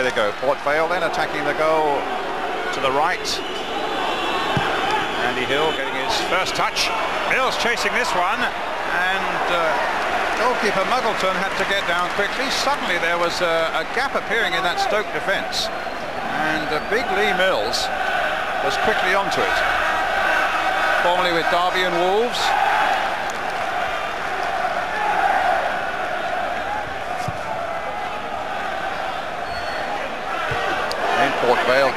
away they go. Port Vale then attacking the goal to the right. Andy Hill getting his first touch. Mills chasing this one, and uh, goalkeeper Muggleton had to get down quickly. Suddenly there was a, gap appearing in that Stoke defence, and uh, big Lee Mills was quickly onto it. Formerly with Derby and Wolves.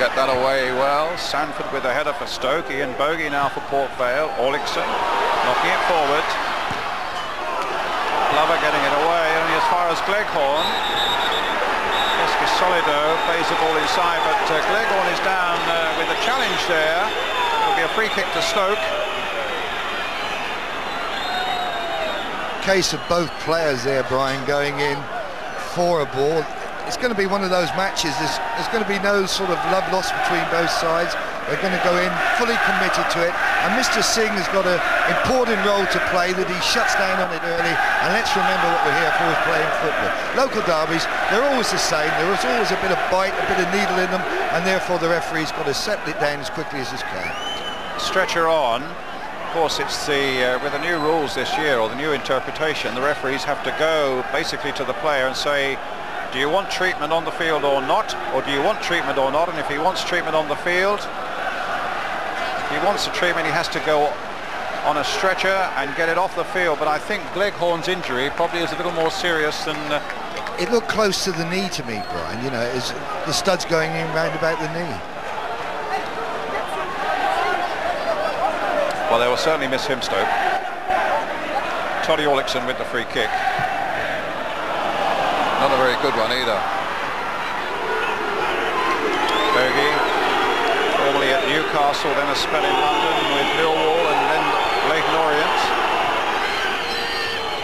Get that away well. Sandford with a header for Stoke. Ian Bogie now for Port Vale. Orlygsson knocking it forward. Glover getting it away only as far as Gleghorn. Peschisolido plays the ball inside, but uh, Gleghorn is down uh, with a challenge there. It'll be a free kick to Stoke. Case of both players there, Brian, going in for a ball it's going to be one of those matches. There's, there's going to be no sort of love lost between both sides. They're going to go in fully committed to it. And Mr. Singh has got an important role to play that he shuts down on it early. And let's remember what we're here for is playing football. Local derbies, they're always the same. There is always a bit of bite, a bit of needle in them. And therefore the referee's got to settle it down as quickly as he can. Stretcher on. Of course, it's the uh, with the new rules this year or the new interpretation, the referees have to go basically to the player and say, do you want treatment on the field or not? Or do you want treatment or not? And if he wants treatment on the field, if he wants the treatment, he has to go on a stretcher and get it off the field. But I think Gleghorn's injury probably is a little more serious than... Uh, it looked close to the knee to me, Brian. You know, is the stud's going in round about the knee. Well, they will certainly miss him, Stoke. Toddy Orlygsson with the free kick. Very good one either. Bogie, formerly at Newcastle, then a spell in London with Millwall and then Leyton Orient.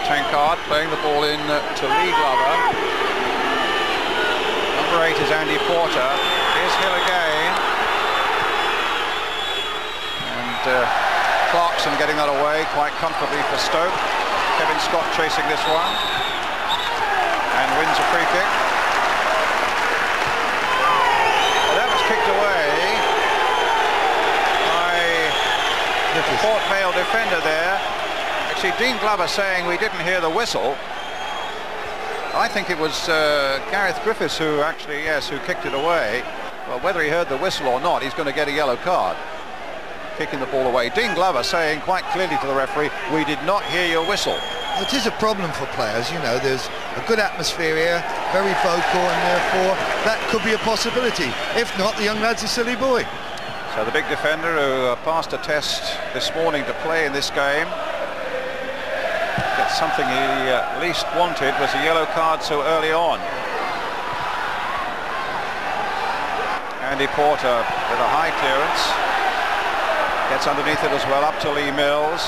Tankard playing the ball in to Lee Glover. Number eight is Andy Porter. Here's Hill again. And uh, Clarkson getting that away quite comfortably for Stoke. Kevin Scott chasing this one wins a free kick. Well, that was kicked away by the Port Vale defender there. Actually, Dean Glover saying we didn't hear the whistle. I think it was uh, Gareth Griffiths who actually, yes, who kicked it away. Well, whether he heard the whistle or not, he's going to get a yellow card. Kicking the ball away. Dean Glover saying quite clearly to the referee, we did not hear your whistle. It is a problem for players, you know, there's a good atmosphere here, very vocal, and therefore that could be a possibility. If not, the young lad's a silly boy. So the big defender who uh, passed a test this morning to play in this game, that's something he least wanted was a yellow card so early on. Andy Porter with a high clearance, gets underneath it as well, up to Lee Mills.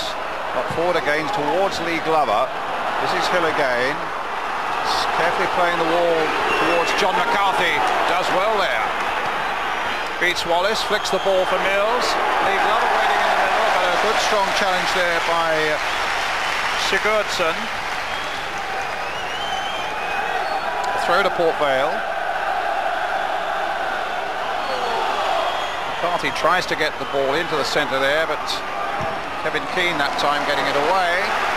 Got forward again towards Lee Glover. This is Hill again. Playing the wall towards John McCarthy. Does well there. Beats Wallace, flicks the ball for Mills. Lee Glover waiting in the middle, but a good strong challenge there by uh, Sigurdsson. Throw to Port Vale. McCarthy tries to get the ball into the centre there, but Kevin Keen that time getting it away.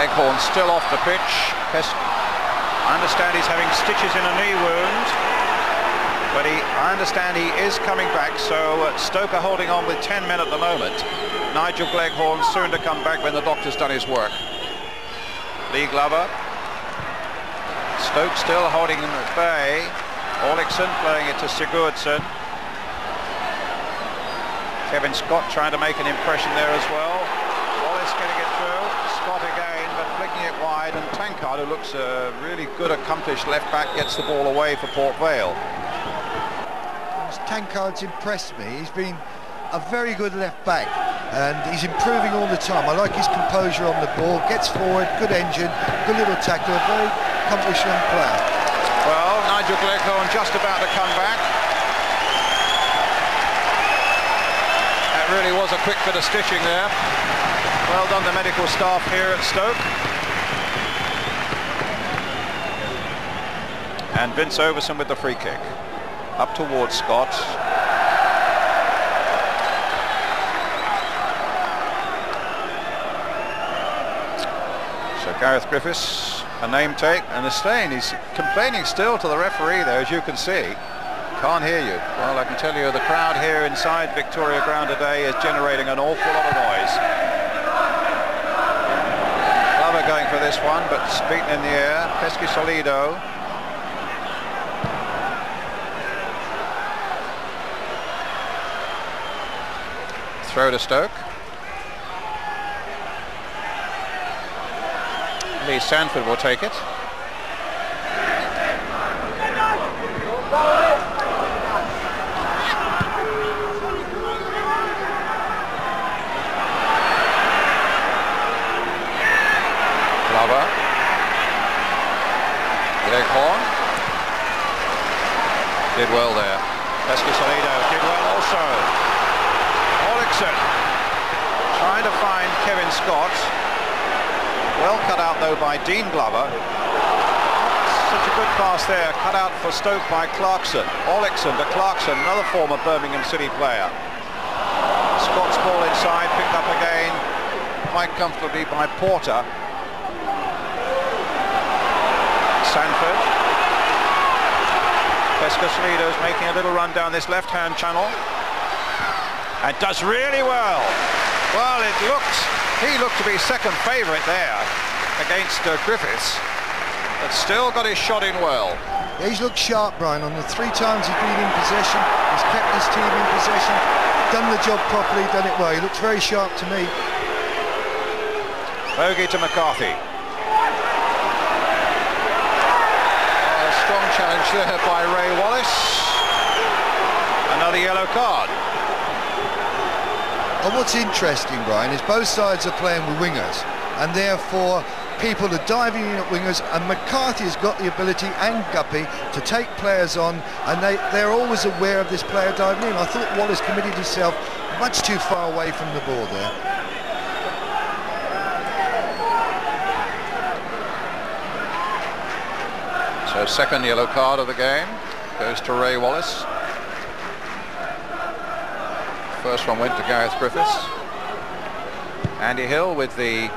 Gleghorn still off the pitch. I understand he's having stitches in a knee wound. But he, I understand he is coming back, so uh, Stoker holding on with 10 men at the moment. Nigel Gleghorn soon to come back when the doctor's done his work. Lee Glover. Stoke still holding him at bay. Orlygsson playing it to Sigurdsson. Kevin Scott trying to make an impression there as well. Wallace getting through. Scott again, but flicking it wide. And Tankard, who looks a really good, accomplished left back, gets the ball away for Port Vale. Tankard's impressed me. He's been a very good left back and he's improving all the time. I like his composure on the ball, gets forward, good engine, good little tackle, a very accomplished young player. Well, Nigel Gleghorn just about to come back. That really was a quick bit of stitching there. Well done the medical staff here at Stoke. And Vince Overson with the free kick. Up towards Scott. So Gareth Griffiths, a name take, and is stain. He's complaining still to the referee there, as you can see. Can't hear you. Well, I can tell you the crowd here inside Victoria Ground today is generating an awful lot of noise. Glover going for this one, but beaten in the air. Peschisolido. Throw to Stoke. Lee Sandford will take it. Did well there. Peschisolido did well also. Orlygsson trying to find Kevin Scott. Well cut out though by Dean Glover. Such a good pass there, cut out for Stoke by Clarkson. Orlygsson to Clarkson, another former Birmingham City player. Scott's ball inside, picked up again quite comfortably by Porter. Sandford. Peschisolido's making a little run down this left-hand channel and does really well. Well, it looked, he looked to be second favourite there against uh, Griffiths, but still got his shot in well. Yeah, he's looked sharp, Brian. On the three times he's been in possession, he's kept his team in possession, done the job properly, done it well. He looks very sharp to me. Bogie to McCarthy. A strong challenge there by Ray Wallace. Another yellow card. And what's interesting, Brian, is both sides are playing with wingers, and therefore people are diving in at wingers, and McCarthy has got the ability, and Guppy, to take players on, and they, they're always aware of this player diving in. I thought Wallace committed himself much too far away from the ball there. So second yellow card of the game goes to Ray Wallace. First one went to Gareth Griffiths. Andy Hill with the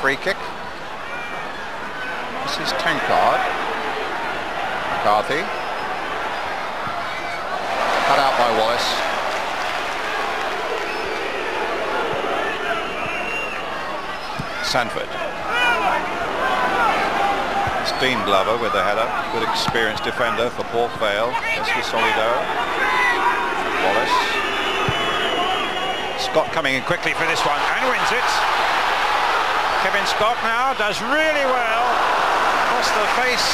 free kick. This is Tankard. McCarthy. Cut out by Wallace. Sandford. Dean Glover with the header. Good experienced defender for Port Vale. Peschisolido. Wallace. Scott coming in quickly for this one and wins it. Kevin Scott now does really well. Across the face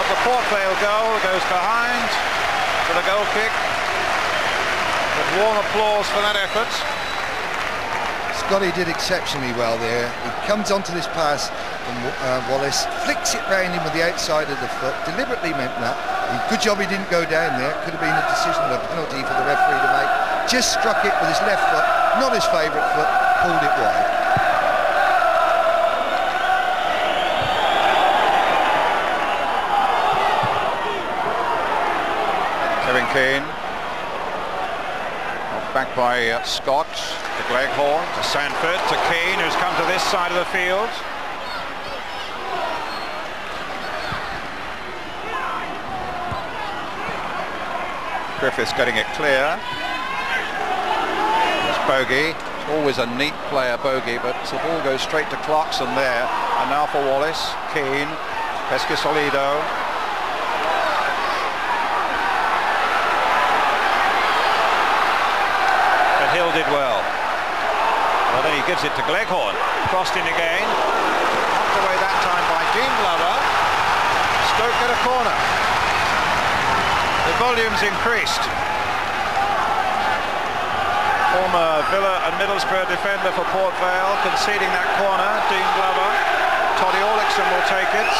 of the Port Vale goal, goes behind for the goal kick. With warm applause for that effort. Scotty did exceptionally well there. He comes onto this pass from uh, Wallace, flicks it round him with the outside of the foot, deliberately meant that. Good job he didn't go down there. Could have been a decision of a penalty for the referee to make. Just struck it with his left foot, not his favourite foot, pulled it wide. Kevin Keen. Knocked back by uh, Scott to Gleghorn, to Sandford, to Keen, who's come to this side of the field. Griffiths getting it clear. It's Bogie. Always a neat player, Bogie, but the ball goes straight to Clarkson there. And now for Wallace, Keen, Peschisolido, But Hill did well. Well, then he gives it to Gleghorn. Crossed in again. Knocked away that time by Dean Glover. Stoke get a corner volume's increased. Former Villa and Middlesbrough defender for Port Vale conceding that corner. Dean Glover. Toddy Orlygsson will take it.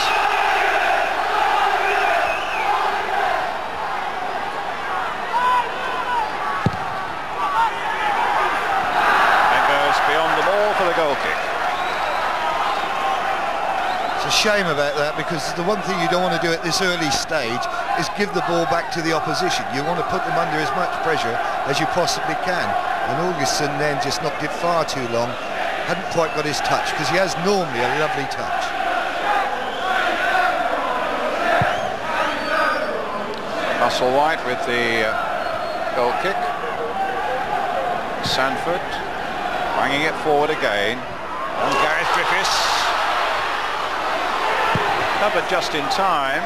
And goes beyond the ball for the goal kick. It's a shame about that because the one thing you don't want to do at this early stage is give the ball back to the opposition. You want to put them under as much pressure as you possibly can. And Augustin then just knocked it far too long. Hadn't quite got his touch because he has normally a lovely touch. Musselwhite with the uh, goal kick. Sandford banging it forward again. And Gareth Griffiths covered just in time.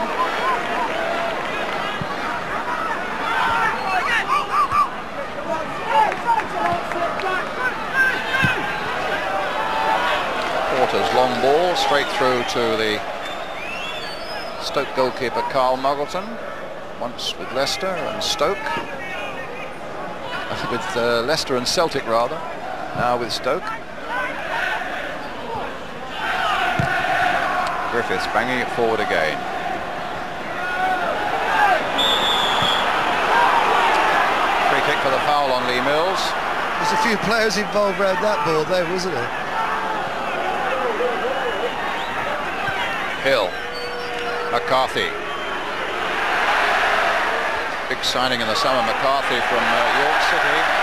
Porter's long ball straight through to the Stoke goalkeeper Carl Muggleton once with Leicester and Stoke. With uh, Leicester and Celtic rather. Now with Stoke. Griffiths banging it forward again. Free kick for the foul on Lee Mills. There's a few players involved around that ball there wasn't there Hill McCarthy big signing in the summer McCarthy from uh, York City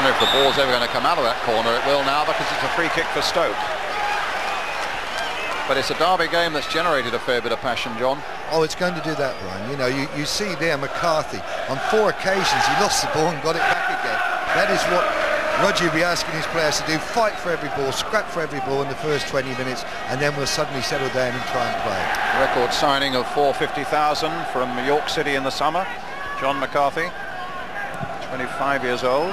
wonder if the ball's ever going to come out of that corner. It will now because it's a free kick for Stoke. But it's a derby game that's generated a fair bit of passion, John. Oh, it's going to do that, Brian. You know, you, you see there McCarthy. On four occasions, he lost the ball and got it back again. That is what Roger will be asking his players to do. Fight for every ball, scrap for every ball in the first 20 minutes, and then we'll suddenly settle down and try and play. Record signing of 450,000 from York City in the summer. John McCarthy, 25 years old.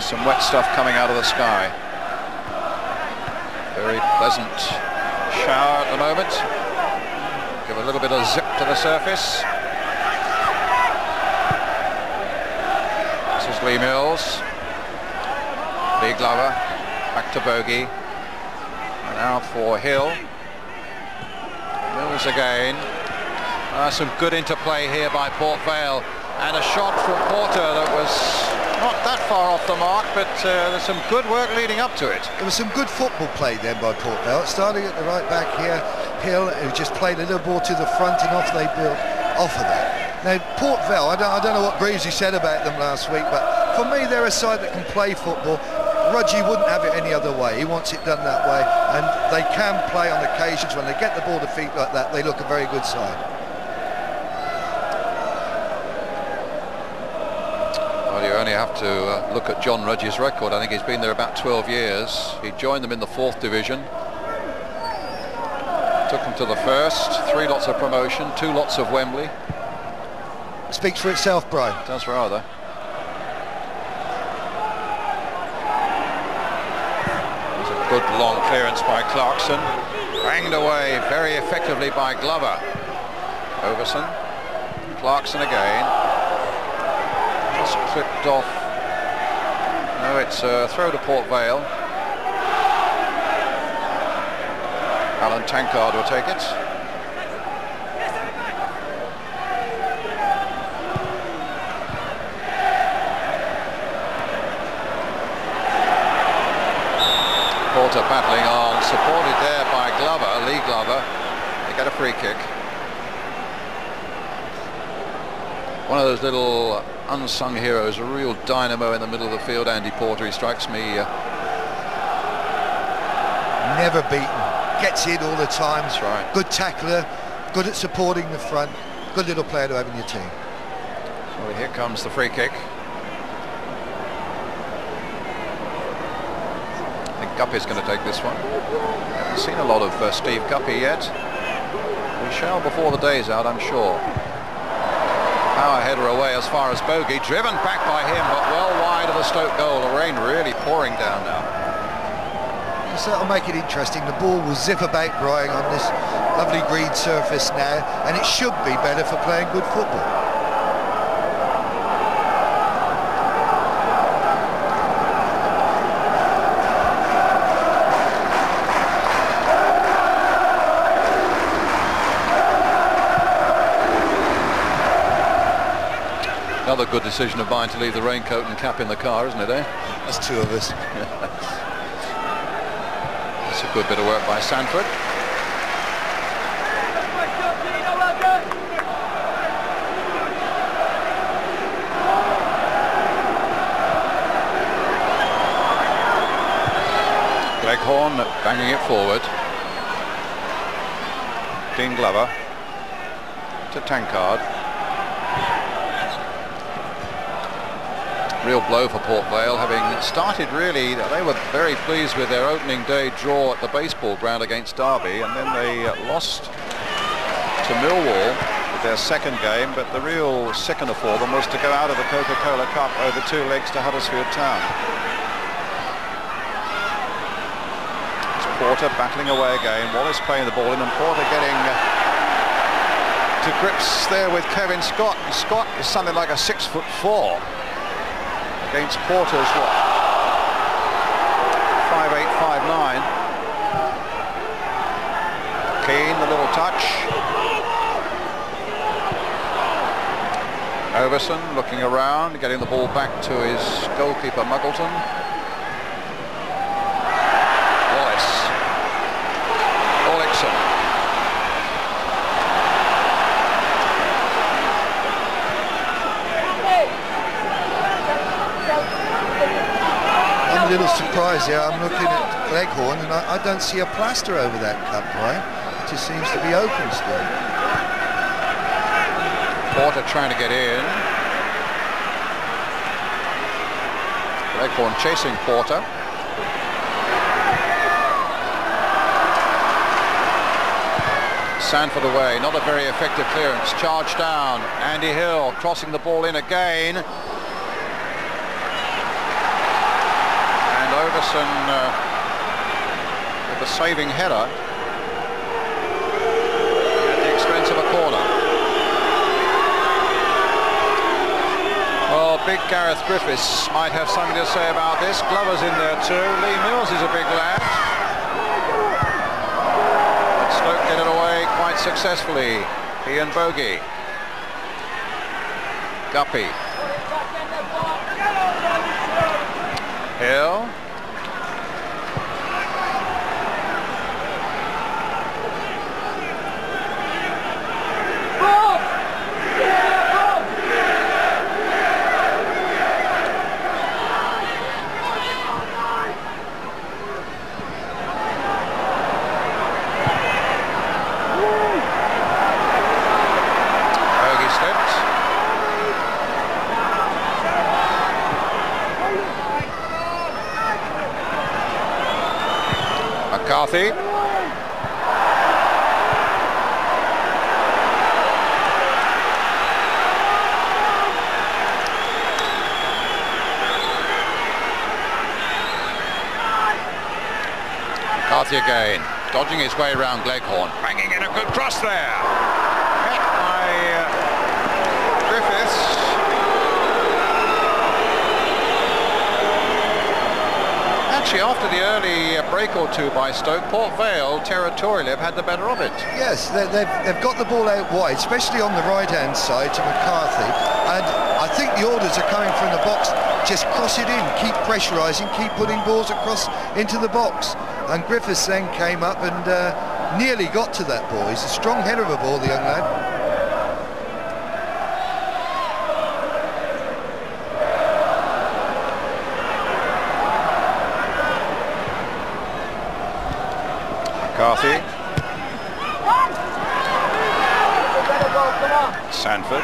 Some wet stuff coming out of the sky. Very pleasant shower at the moment. Give a little bit of zip to the surface. This is Lee Mills. Lee Glover. Back to Bogie. And now for Hill. Mills again. Uh, some good interplay here by Port Vale. And a shot from Porter that was not that far off the mark, but uh, there's some good work leading up to it. There was some good football play then by Port Vale, starting at the right back here, Hill, who just played a little ball to the front and off they built off of that. Now, Port Vale, I don't, I don't know what Greavesy said about them last week, but for me, they're a side that can play football. Rudgy wouldn't have it any other way. He wants it done that way, and they can play on occasions when they get the ball to feet like that. They look a very good side. Have to uh, look at John Rudge's record. I think he's been there about 12 years. He joined them in the fourth division. Took them to the first, three lots of promotion, two lots of Wembley. Speaks for itself, Brian. It does rather. It's a good long clearance by Clarkson. Banged away very effectively by Glover. Overson. Clarkson again just clipped off. No, it's a throw to Port Vale. Allen Tankard will take it. Porter battling on, supported there by Glover, Lee Glover. They get a free kick. One of those little hero, is a real dynamo in the middle of the field, Andy Porter. He strikes me. Uh... Never beaten. Gets in all the time. That's right. Good tackler. Good at supporting the front. Good little player to have in your team. Well, here comes the free kick. I think Guppy's going to take this one. Haven't seen a lot of uh, Steve Guppy yet. We shall before the day's out, I'm sure. Power header away as far as Bogie, driven back by him, but well wide of the Stoke goal. The rain really pouring down now. So that'll make it interesting. The ball will zip about Brian on this lovely green surface now, and it should be better for playing good football. Another good decision of mine to leave the raincoat and cap in the car, isn't it, eh? That's two of us. That's a good bit of work by Sandford. Greg Horn banging it forward. Dean Glover to Tankard. Real blow for Port Vale, having started really, they were very pleased with their opening day draw at the baseball ground against Derby, and then they lost to Millwall with their second game, but the real sickener for them was to go out of the Coca-Cola Cup over two legs to Huddersfield Town. Porter battling away again. Wallace playing the ball in and Porter getting to grips there with Kevin Scott. Scott is something like a six foot four against Porter's what? Five eight, five nine. Keen, the little touch. Overson looking around, getting the ball back to his goalkeeper Muggleton. Little surprise here. I'm looking at Gleghorn and I, I don't see a plaster over that cup, right? It just seems to be open still. Porter trying to get in. Gleghorn chasing Porter. Sandford away, not a very effective clearance. Charge down, Andy Hill crossing the ball in again. Ferguson uh, with a saving header at the expense of a corner. Well, big Gareth Griffiths might have something to say about this. Glover's in there too. Lee Mills is a big lad. But Stoke get it away quite successfully. Ian Bogie. Guppy. Hill. McCarthy. McCarthy again, dodging his way around Gleghorn, banging in a good cross there. Actually, after the early uh, break or two by Stoke, Port Vale territorially have had the better of it. Yes, they, they've, they've got the ball out wide, especially on the right-hand side to McCarthy. And I think the orders are coming from the box. Just cross it in, keep pressurising, keep putting balls across into the box. And Griffiths then came up and uh, nearly got to that ball. He's a strong header of a ball, the young lad. McCarthy. Sandford.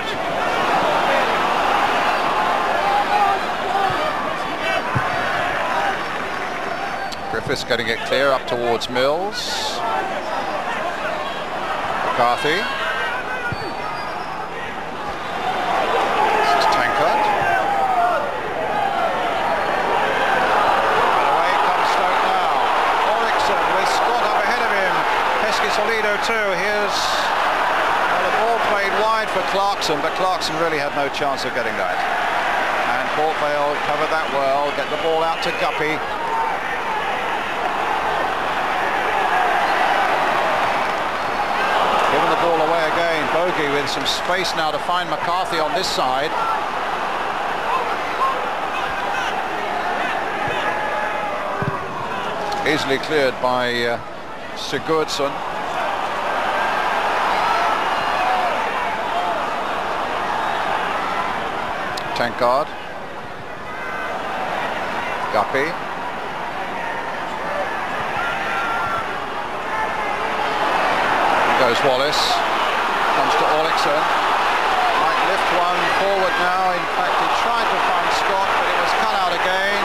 Griffiths to get clear up towards Mills. McCarthy. This is Tankard. Away comes Stoke now. Orlygsson with Scott up ahead of him. Peschisolido too. Here's well, the ball played wide for Clarkson, but Clarkson really had no chance of getting that. And Port Vale covered that well, get the ball out to Guppy. With some space now to find McCarthy on this side. Easily cleared by uh, Sigurdsson. Tankard. Guppy. Orlygsson. Might lift one forward now. In fact, he tried to find Scott, but it was cut out again.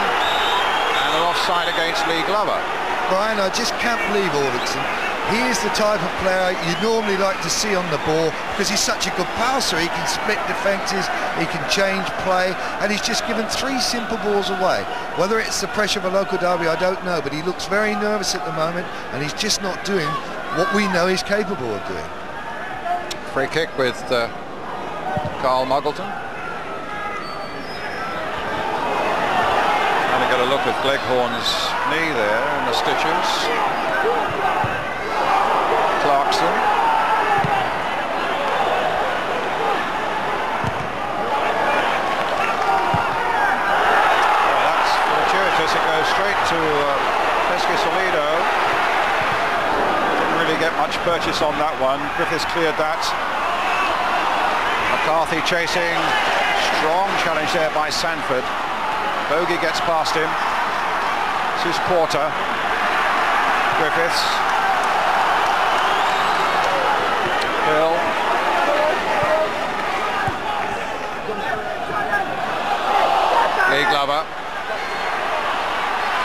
And an offside against Lee Glover. Brian, I just can't believe Orlygsson. He is the type of player you normally like to see on the ball because he's such a good passer. He can split defences, he can change play, and he's just given three simple balls away. Whether it's the pressure of a local derby, I don't know, but he looks very nervous at the moment, and he's just not doing what we know he's capable of doing. Free kick with uh, Carl Muggleton. And I got a look at Gleghorn's knee there and the stitches. Clarkson. That's fortuitous. It goes straight to uh, Peschisolido. Really get much purchase on that one. Griffiths cleared that. McCarthy chasing. Strong challenge there by Sandford. Bogie gets past him. This is Porter. Griffiths. Hill. Lee Glover.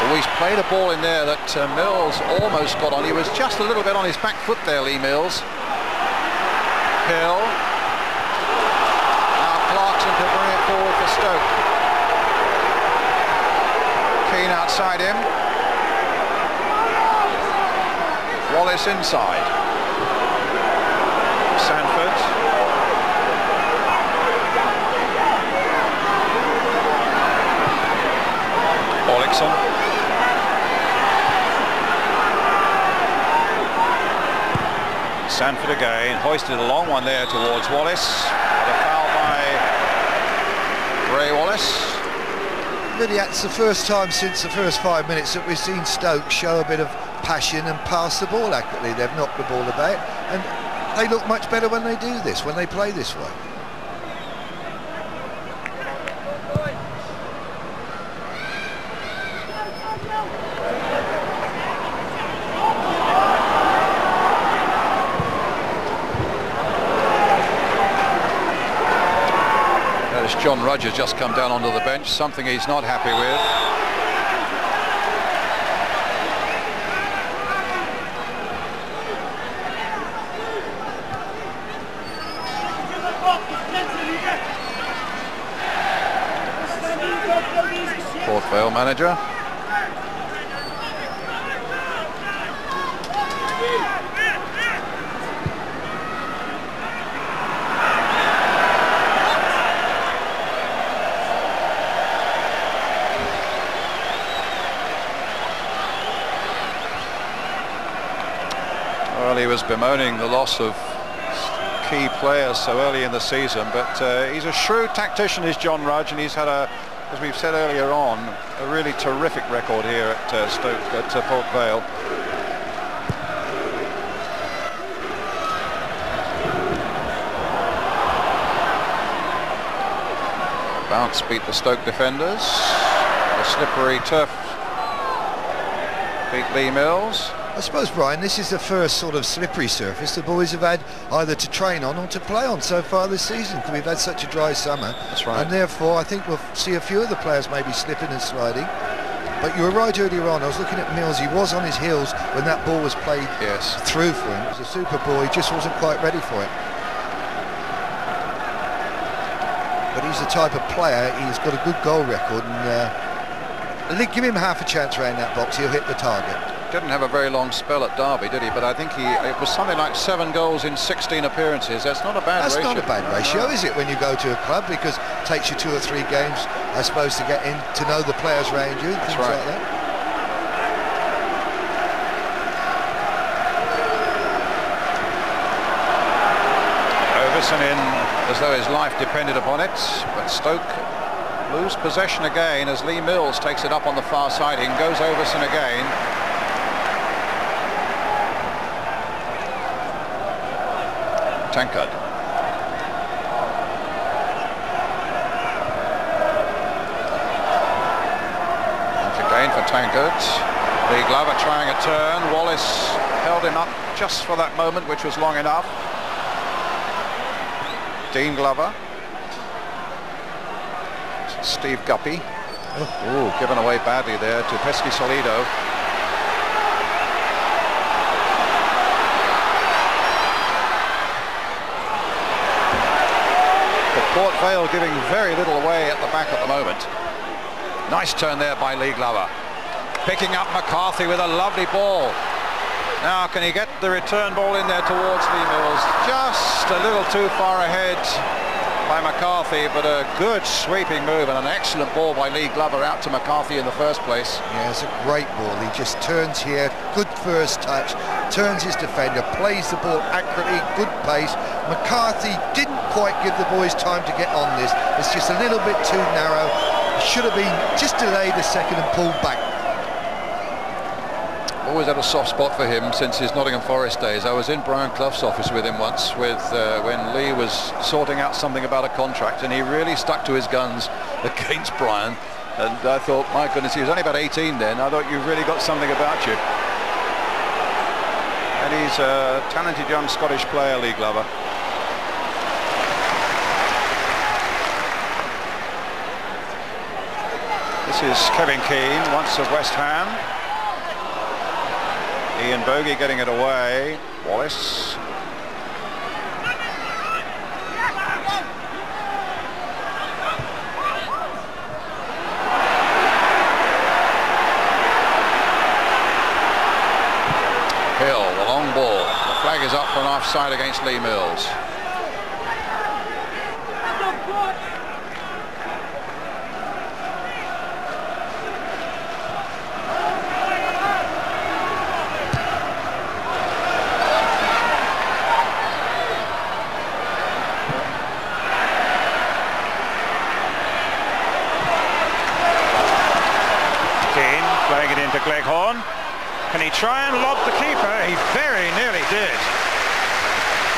Oh, he's played a ball in there that uh, Mills almost got on. He was just a little bit on his back foot there, Lee Mills. Hill. Now Clarkson to bring it forward for Stoke. Keen outside him. Wallace inside. Sandford. Orlygsson. Sandford again, hoisted a long one there towards Wallace. A foul by Ray Wallace. Really, that's the first time since the first five minutes that we've seen Stoke show a bit of passion and pass the ball accurately. They've knocked the ball about, and they look much better when they do this, when they play this way. There's John Rogers just come down onto the bench, something he's not happy with. Port Vale manager. Well, he was bemoaning the loss of key players so early in the season, but uh, he's a shrewd tactician, is John Rudge, and he's had a, as we've said earlier on, a really terrific record here at uh, Stoke, at uh, Port Vale. Bounce beat the Stoke defenders. The slippery turf beat Lee Mills. I suppose, Brian, this is the first sort of slippery surface the boys have had either to train on or to play on so far this season because we've had such a dry summer. That's right. And therefore, I think we'll see a few of the players maybe slipping and sliding. But you were right earlier on. I was looking at Mills. He was on his heels when that ball was played Yes. through for him. It was a super ball. He just wasn't quite ready for it. But he's the type of player. He's got a good goal record, and uh, give him half a chance around that box. He'll hit the target. Didn't have a very long spell at Derby, did he? But I think he it was something like seven goals in 16 appearances. That's not a bad That's ratio. not a bad ratio, is it, when you go to a club? Because it takes you two or three games, I suppose, to get in to know the players around you and things right. like that. Overson in. As though his life depended upon it. But Stoke lose possession again as Lee Mills takes it up on the far side. In goes Overson again. Tankard. Once again for Tankard. The Glover trying a turn. Wallace held him up just for that moment, which was long enough. Dean Glover. Steve Guppy. Oh, given away badly there to Peschisolido. But Port Vale giving very little away at the back at the moment. Nice turn there by Lee Glover. Picking up McCarthy with a lovely ball. Now can he get the return ball in there towards Lee Mills? Just a little too far ahead by McCarthy, but a good sweeping move and an excellent ball by Lee Glover out to McCarthy in the first place. Yeah, it's a great ball. He just turns here, good first touch, turns his defender, plays the ball accurately, good pace. McCarthy didn't quite give the boys time to get on this. It's just a little bit too narrow. Should have been just delayed a second and pulled back always had a soft spot for him since his Nottingham Forest days. I was in Brian Clough's office with him once with uh, when Lee was sorting out something about a contract and he really stuck to his guns against Brian. And I thought my goodness he was only about 18 then. I thought you've really got something about you. And he's a talented young Scottish player Lee Glover. This is Kevin Keen once of West Ham Ian Bogie getting it away. Wallace. Hill, the long ball. The flag is up for an offside against Lee Mills. Can he try and lob the keeper? He very nearly did.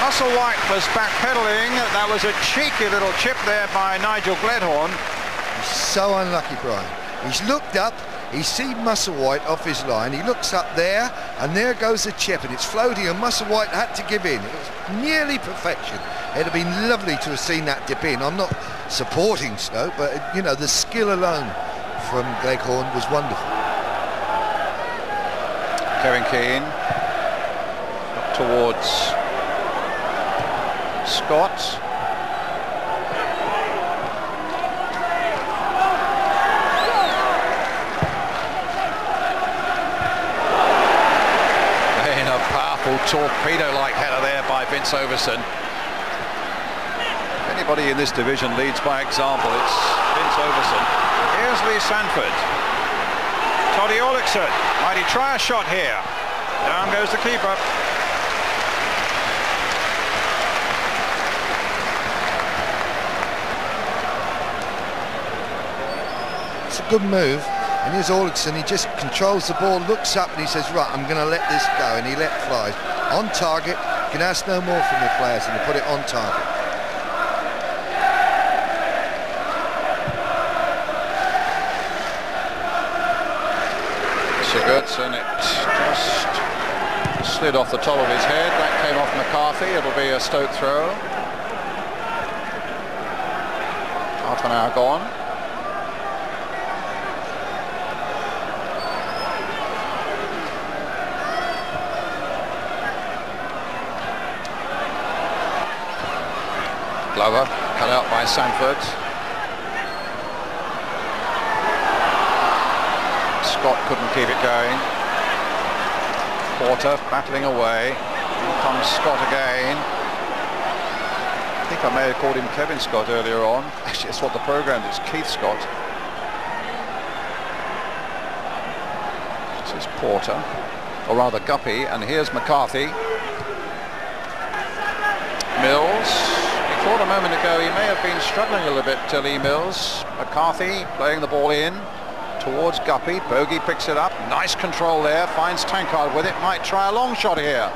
Musselwhite was backpedaling. That was a cheeky little chip there by Nigel Gleghorn. He's so unlucky, Brian. He's looked up, he's seen Musselwhite off his line. He looks up there, and there goes the chip, and it's floating, and Musselwhite had to give in. It was nearly perfection. It'd have been lovely to have seen that dip in. I'm not supporting Stoke, but, you know, the skill alone from Gleghorn was wonderful. Kevin Keen up towards Scott. And a powerful torpedo-like header there by Vince Overson. Anybody in this division leads by example, it's Vince Overson. Here's Lee Sandford. Toddy Orlygsson. Might he try a shot here? Down goes the keeper. It's a good move. And here's Orlygsson, he just controls the ball, looks up and he says, right, I'm going to let this go. And he let fly. On target, you can ask no more from the players and to put it on target. And it just slid off the top of his head. That came off McCarthy. It'll be a Stoke throw. Half an hour gone. Glover cut out by Sandford. Scott couldn't keep it going. Porter battling away. Here comes Scott again. I think I may have called him Kevin Scott earlier on. Actually, that's what the program is, Keith Scott. This is Porter, or rather Guppy, and here's McCarthy. Mills. He thought a moment ago he may have been struggling a little bit, till Lee Mills. McCarthy playing the ball in towards Guppy. Bogie picks it up. Nice control there. Finds Tankard with it. Might try a long shot here.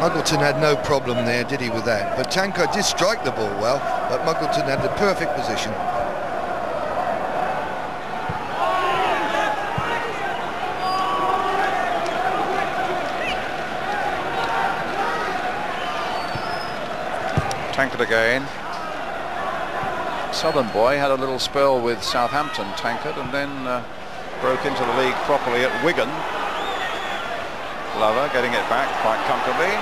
Muggleton had no problem there, did he, with that? But Tankard did strike the ball well, but Muggleton had the perfect position Tankard again. Southern boy had a little spell with Southampton Tankard and then uh, broke into the league properly at Wigan. Glover getting it back quite comfortably.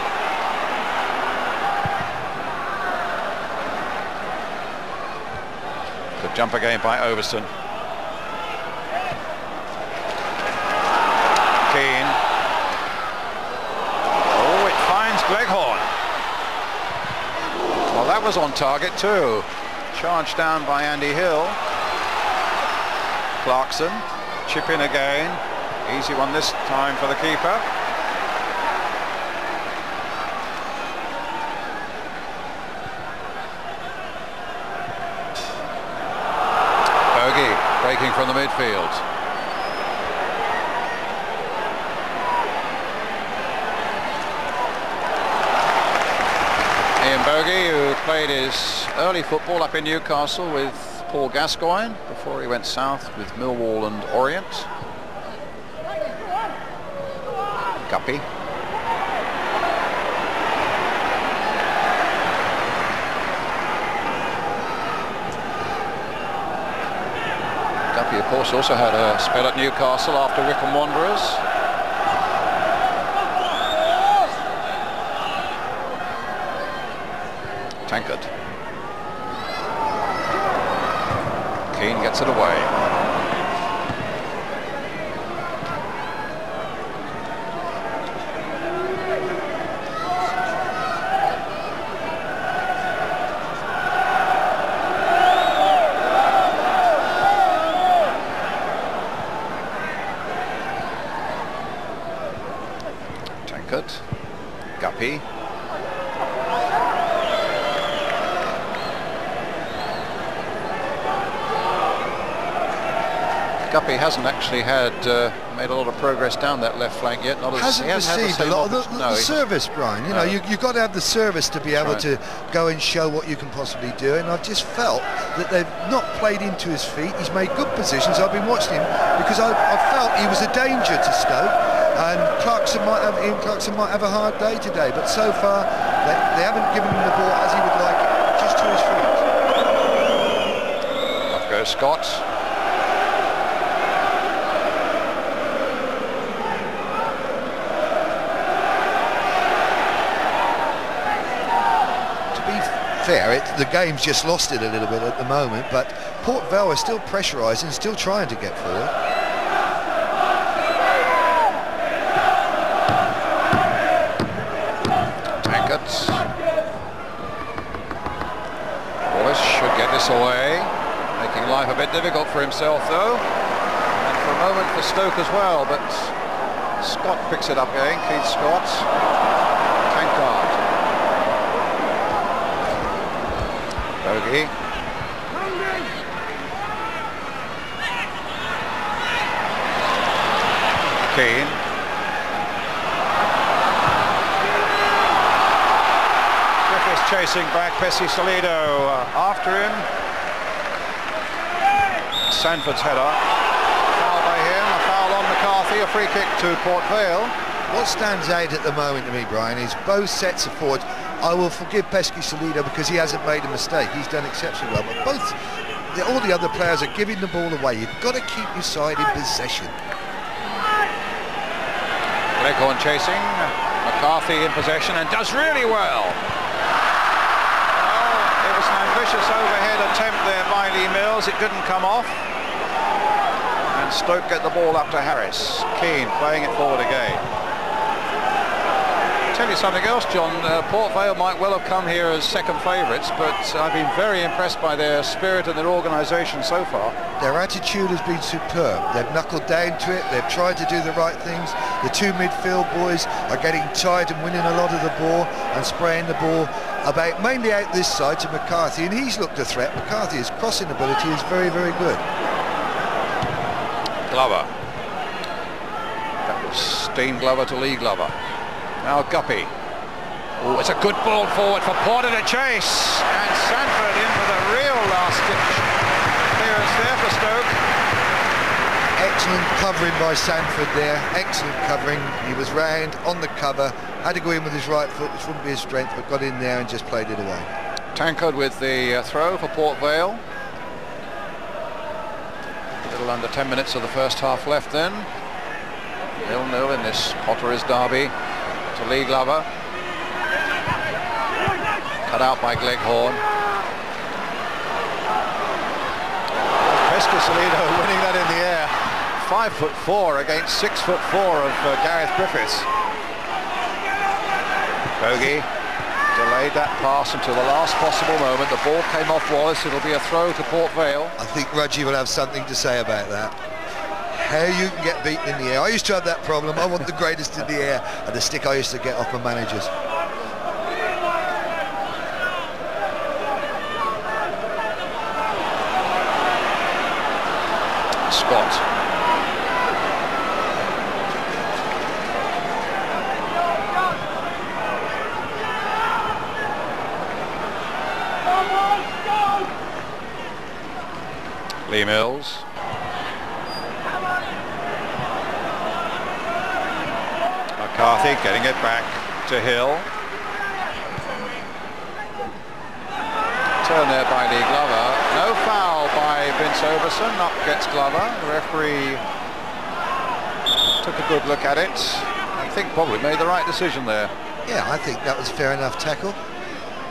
Good jump again by Overson. Keen. Oh, it finds Gleghorn. Well, that was on target too. Charged down by Andy Hill. Clarkson, chip in again. Easy one this time for the keeper. Bogie breaking from the midfield. Ian Bogie, who played his early football up in Newcastle with Paul Gascoigne before he went south with Millwall and Orient. Guppy. Guppy, of course, also had a spell at Newcastle after Wycombe Wanderers. Tankard. Keen gets it away. Tankard. Guppy. Guppy hasn't actually had uh, made a lot of progress down that left flank yet. Not as, hasn't he hasn't had the received a lot of the, the, no, the service, Brian. You know, No. you, you've got to have the service to be able right. to go and show what you can possibly do. And I've just felt that they've not played into his feet. He's made good positions. I've been watching him because I, I felt he was a danger to Stoke. And Clarkson might have Ian Clarkson might have a hard day today, but so far they, they haven't given him the ball as he would like it, just to his feet. Off goes Scott. To be fair, it, the game's just lost it a little bit at the moment, but Port Vale are still pressurising, still trying to get forward. Tankard. Wallace should get this away. Making life a bit difficult for himself though. And for a moment for Stoke as well, but Scott picks it up again, Keith Scott. Tankard. Bogie. Keen. Griffiths chasing back Peschisolido uh, after him. Sandford's header. Foul by him, a foul on McCarthy, a free kick to Port Vale. What stands out at the moment to me, Brian, is both sets of forwards. I will forgive Peschisolido because he hasn't made a mistake. He's done exceptionally well. But both, the, all the other players are giving the ball away. You've got to keep your side in possession. Gleghorn chasing, McCarthy in possession and does really well. Well, it was an ambitious overhead attempt there by Lee Mills. It didn't come off. And Stoke get the ball up to Harris. Keen playing it forward again. Tell you something else, John. Uh, Port Vale might well have come here as second favourites, but I've been very impressed by their spirit and their organisation so far. Their attitude has been superb. They've knuckled down to it. They've tried to do the right things. The two midfield boys are getting tired and winning a lot of the ball and spraying the ball about mainly out this side to McCarthy, and he's looked a threat. McCarthy's crossing ability is very, very good. Glover. That was Dean Glover to Lee Glover. Now Guppy. Oh, it's a good ball forward for Porter to chase. And Sandford in for the real last ditch clearance there for Stoke. Excellent covering by Sandford there. Excellent covering. He was round on the cover. Had to go in with his right foot, which wouldn't be his strength, but got in there and just played it away. Tankard with the uh, throw for Port Vale. A little under 10 minutes of the first half left then. Nil-nil in this Potter's derby to Lee Glover. Cut out by Gleghorn. Peschisolido winning that in the air. Five foot four against six foot four of uh, Gareth Griffiths. Bogie delayed that pass until the last possible moment. The ball came off Wallace. It'll be a throw to Port Vale. I think Rudgy will have something to say about that. How you can get beaten in the air. I used to have that problem. I want the greatest in the air, and the stick I used to get off my managers. Scott. Lee Mills. McCarthy getting it back to Hill. Turn there by Lee Glover. No foul by Vince Overson. Up gets Glover. The referee took a good look at it. I think probably made the right decision there. Yeah, I think that was fair enough tackle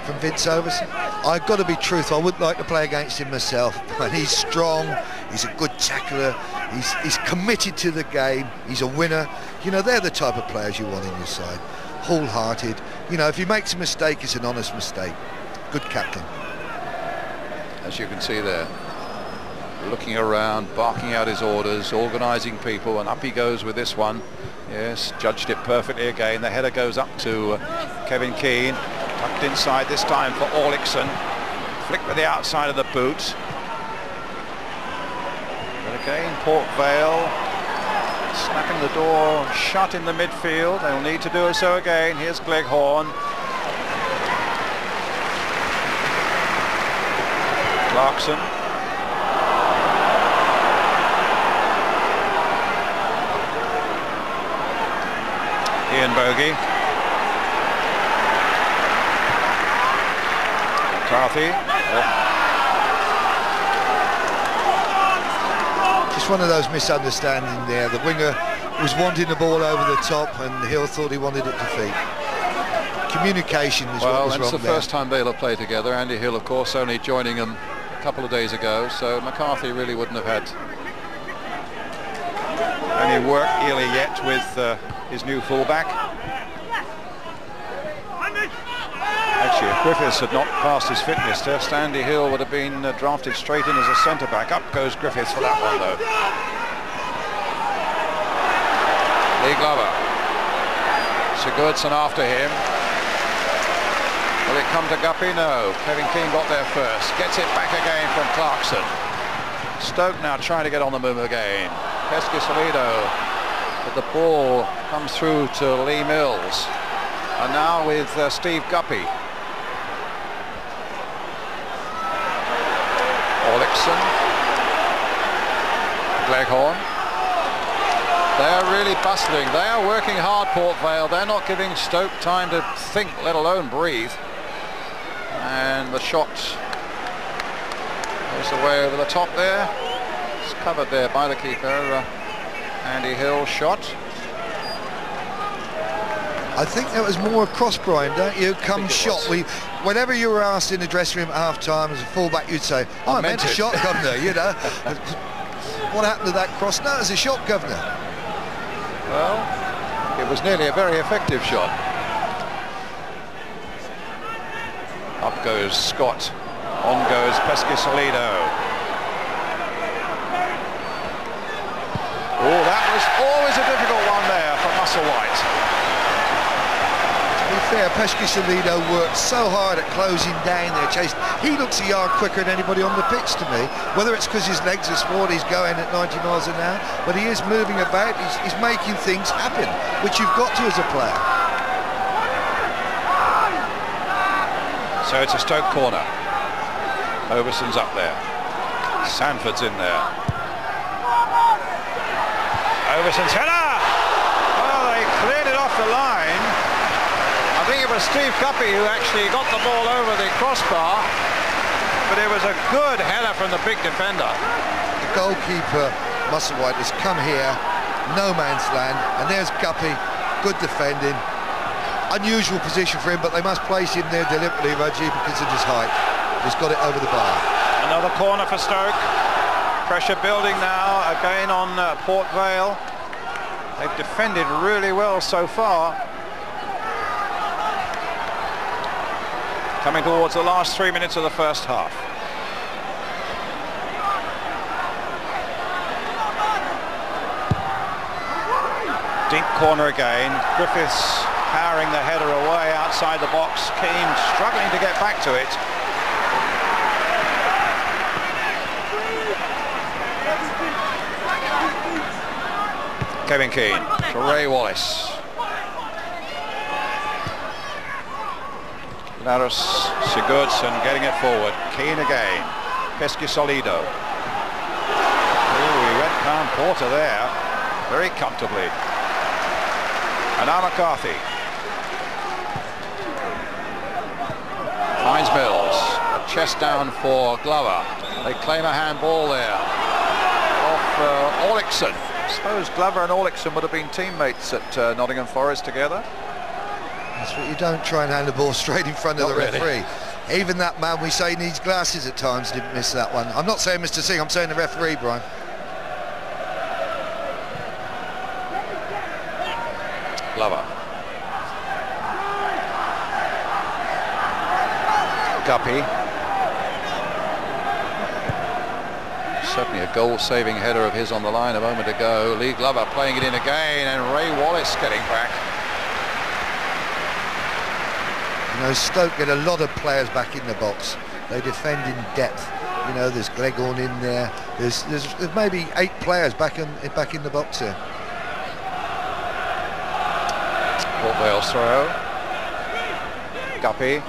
from Vince Overson. I've got to be truthful. I wouldn't like to play against him myself, but he's strong. He's a good tackler. He's, he's committed to the game. He's a winner. You know, they're the type of players you want in your side. Wholehearted. You know, if he makes a mistake, it's an honest mistake. Good captain. As you can see there, looking around, barking out his orders, organising people, and up he goes with this one. Yes, judged it perfectly again. The header goes up to uh, Kevin Keen. Tucked inside this time for Orlygsson. Flick with the outside of the boot. But again, Port Vale snapping the door shut in the midfield. They'll need to do so again. Here's Gleghorn. Clarkson. Ian Bogie. McCarthy. Just one of those misunderstandings there. The winger was wanting the ball over the top and Hill thought he wanted it to feet. Communication is well, what was that's wrong the there. first time they'll have played together. Andy Hill, of course, only joining them a couple of days ago, so McCarthy really wouldn't have had any work really yet with uh, his new fullback. If Griffiths had not passed his fitness test, Andy Hill would have been uh, drafted straight in as a centre-back. Up goes Griffiths for that one, though. Lee Glover. Sigurdsson after him. Will it come to Guppy? No. Kevin Keen got there first. Gets it back again from Clarkson. Stoke now trying to get on the move again. Peschisolido. But the ball comes through to Lee Mills. And now with uh, Steve Guppy. Orlygsson. Gleghorn. They're really bustling. They are working hard, Port Vale. They're not giving Stoke time to think, let alone breathe. And the shot goes away over the top there. It's covered there by the keeper. Uh, Andy Hill shot. I think that was more a cross, Brian, don't you? Come shot. was. We, whenever you were asked in the dressing room at half time as a fullback, you'd say, oh, I, I meant, meant a it." shot, governor, you know. what happened to that cross? No, it was a shot, governor. Well, it was nearly a very effective shot. Up goes Scott. On goes Peschisolido. Oh, that was always a difficult one there for Musselwhite. Fair, Peschisolido worked so hard at closing down there, Chase. He looks a yard quicker than anybody on the pitch to me. Whether it's because his legs are small, he's going at 90 miles an hour, but he is moving about, he's, he's making things happen, which you've got to as a player. So it's a Stoke corner. Overson's up there. Sandford's in there. Overson's header! Well, they cleared it off the line. I think it was Steve Guppy who actually got the ball over the crossbar, but it was a good header from the big defender. The goalkeeper, Musselwhite, has come here, no man's land, and there's Guppy, good defending. Unusual position for him, but they must place him there deliberately, Reggie, because of his height. He's got it over the bar. Another corner for Stoke. Pressure building now again on uh, Port Vale. They've defended really well so far. Coming towards the last three minutes of the first half. Deep corner again. Griffiths powering the header away outside the box. Keen struggling to get back to it. Kevin Keen to Ray Wallace. Larus Sigurdsson getting it forward. Keen again. Peschisolido. Oh, he went down Porter there very comfortably. And now McCarthy. Finds Mills. A chest down for Glover. They claim a handball there. Off uh, Orlygsson. I suppose Glover and Orlygsson would have been teammates at uh, Nottingham Forest together. What you don't try and hand the ball straight in front of Not the really. referee. Even that man we say needs glasses at times didn't miss that one. I'm not saying Mr. Singh, I'm saying the referee, Brian. Glover. Guppy. Certainly a goal-saving header of his on the line a moment ago. Lee Glover playing it in again and Ray Wallace getting back. You know, Stoke get a lot of players back in the box. They defend in depth. You know, there's Gleghorn in there. There's, there's, there's maybe eight players back in back in the box here. Port Vale's throw. Guppy.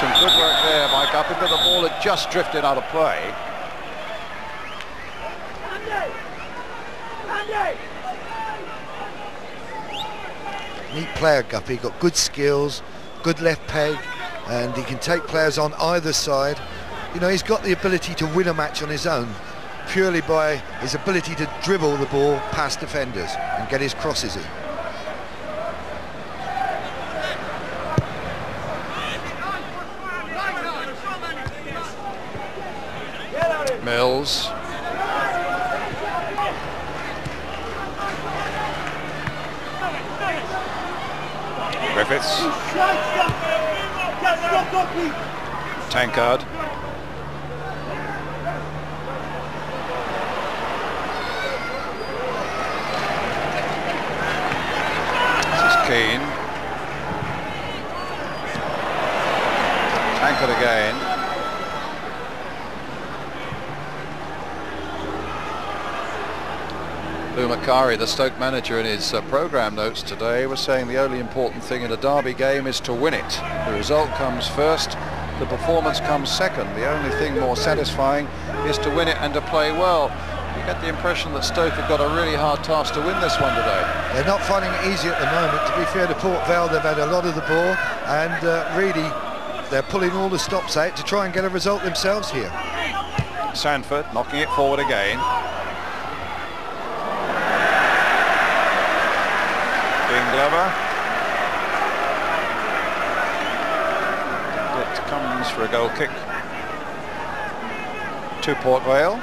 Some good work there by Guppy, but the ball had just drifted out of play. Neat player, Guppy. Got good skills, good left peg, and he can take players on either side. You know, he's got the ability to win a match on his own purely by his ability to dribble the ball past defenders and get his crosses in. Mills. Griffiths. Tankard. This is Keen. Tankard again. Lou the Stoke manager, in his uh, programme notes today was saying the only important thing in a derby game is to win it. The result comes first, the performance comes second. The only thing more satisfying is to win it and to play well. You get the impression that Stoke have got a really hard task to win this one today. They're not finding it easy at the moment. To be fair to Port Vale, they've had a lot of the ball and uh, really they're pulling all the stops out to try and get a result themselves here. Sandford knocking it forward again. Dean Glover. It comes for a goal kick to Port Vale.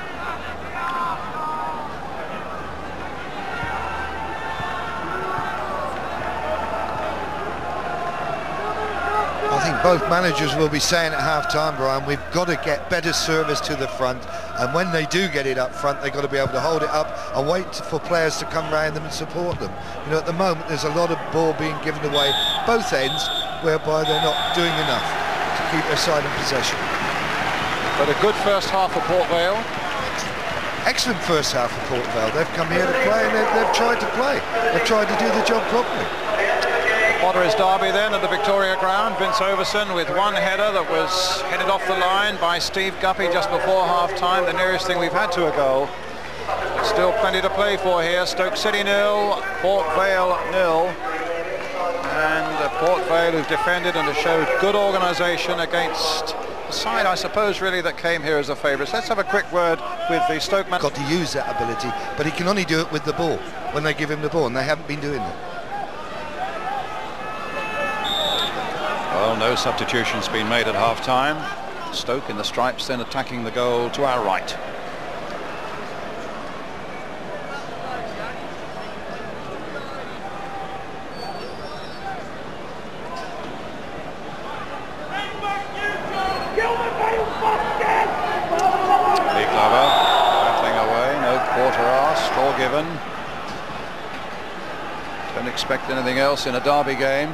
I think both managers will be saying at half-time, Brian, we've got to get better service to the front, and when they do get it up front, they've got to be able to hold it up and wait for players to come round them and support them. You know, at the moment, there's a lot of ball being given away, both ends, whereby they're not doing enough keep their side in possession. But a good first half for Port Vale. Excellent first half for Port Vale. They've come here to play and they've, they've tried to play. They've tried to do the job properly. Potter's Derby then at the Victoria Ground. Vince Overson with one header that was headed off the line by Steve Guppy just before half-time, the nearest thing we've had to a goal. But still plenty to play for here. Stoke City nil, Port Vale nil. Uh, Port Vale who've defended and have showed good organisation against the side, I suppose, really that came here as a favourites. Let's have a quick word with the Stoke man. Got to use that ability, but he can only do it with the ball when they give him the ball, and they haven't been doing that. Well, no substitutions been made at half-time. Stoke in the stripes then attacking the goal to our right. Lee Glover battling away, no quarter asked or given. Don't expect anything else in a derby game.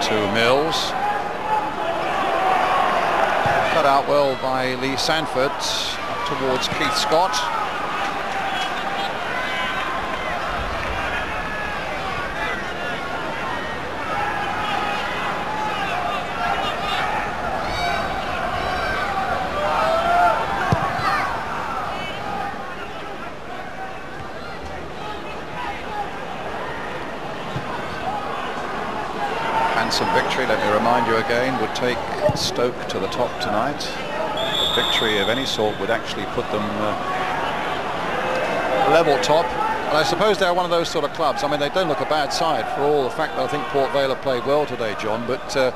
Two Mills. Cut out well by Lee Sandford towards Keith Scott. handsome victory, let me remind you again, would take Stoke to the top tonight. A victory of any sort would actually put them uh, level top. And I suppose they're one of those sort of clubs. I mean, they don't look a bad side for all the fact that I think Port Vale have played well today, John, but uh,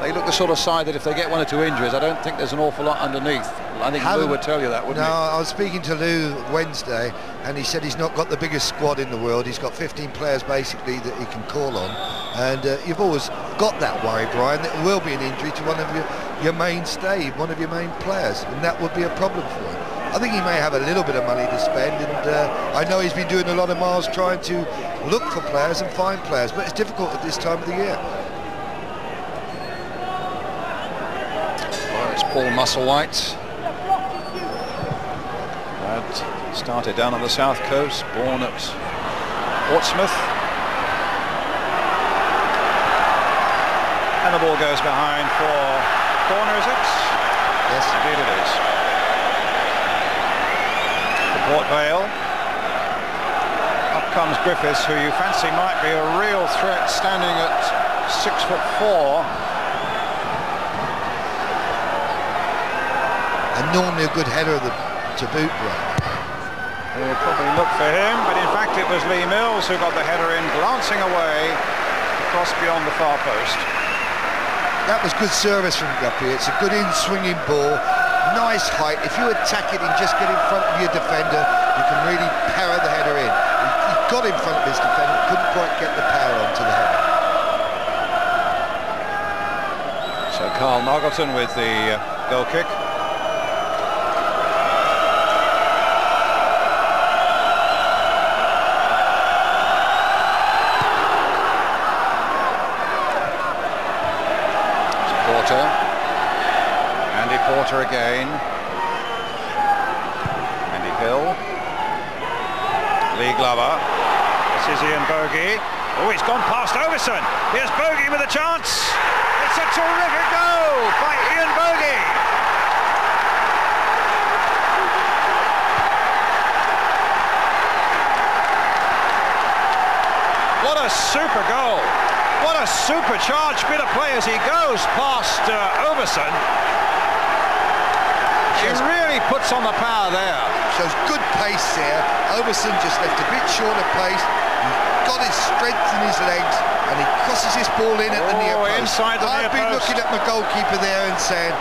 they look the sort of side that if they get one or two injuries, I don't think there's an awful lot underneath. I think Lou would tell you that, wouldn't no, he? I was speaking to Lou Wednesday, and he said he's not got the biggest squad in the world. He's got 15 players basically that he can call on, and uh, you've always got that worry, Brian, that will be an injury to one of your your mainstay, one of your main players, and that would be a problem for him. I think he may have a little bit of money to spend, and uh, I know he's been doing a lot of miles trying to look for players and find players, but it's difficult at this time of the year. Well, it's Paul Musselwhite. Lad started down on the south coast, born at Portsmouth. And the ball goes behind for corner, is it? Yes. Indeed it is. For Port Vale. Up comes Griffiths, who you fancy might be a real threat, standing at six foot four. And normally a good header of the, to boot, Brian. They will probably look for him, but in fact it was Lee Mills who got the header in, glancing away across beyond the far post. That was good service from Guppy. It's a good in-swinging ball, nice height. If you attack it and just get in front of your defender, you can really power the header in. He, he got in front of his defender, couldn't quite get the power onto the header. So Carl Muggleton with the uh, goal kick. Again. Andy Hill. Lee Glover. This is Ian Bogie. Oh, it's gone past Overson. Here's Bogie with a chance. It's a terrific goal by Ian Bogie. What a super goal. What a supercharged bit of play as he goes past uh, Overson. He really puts on the power there. Shows good pace there. Overson just left a bit short of pace. He's got his strength in his legs and he crosses his ball in at the Oh, near post. inside the I've been post. looking at my goalkeeper there and saying,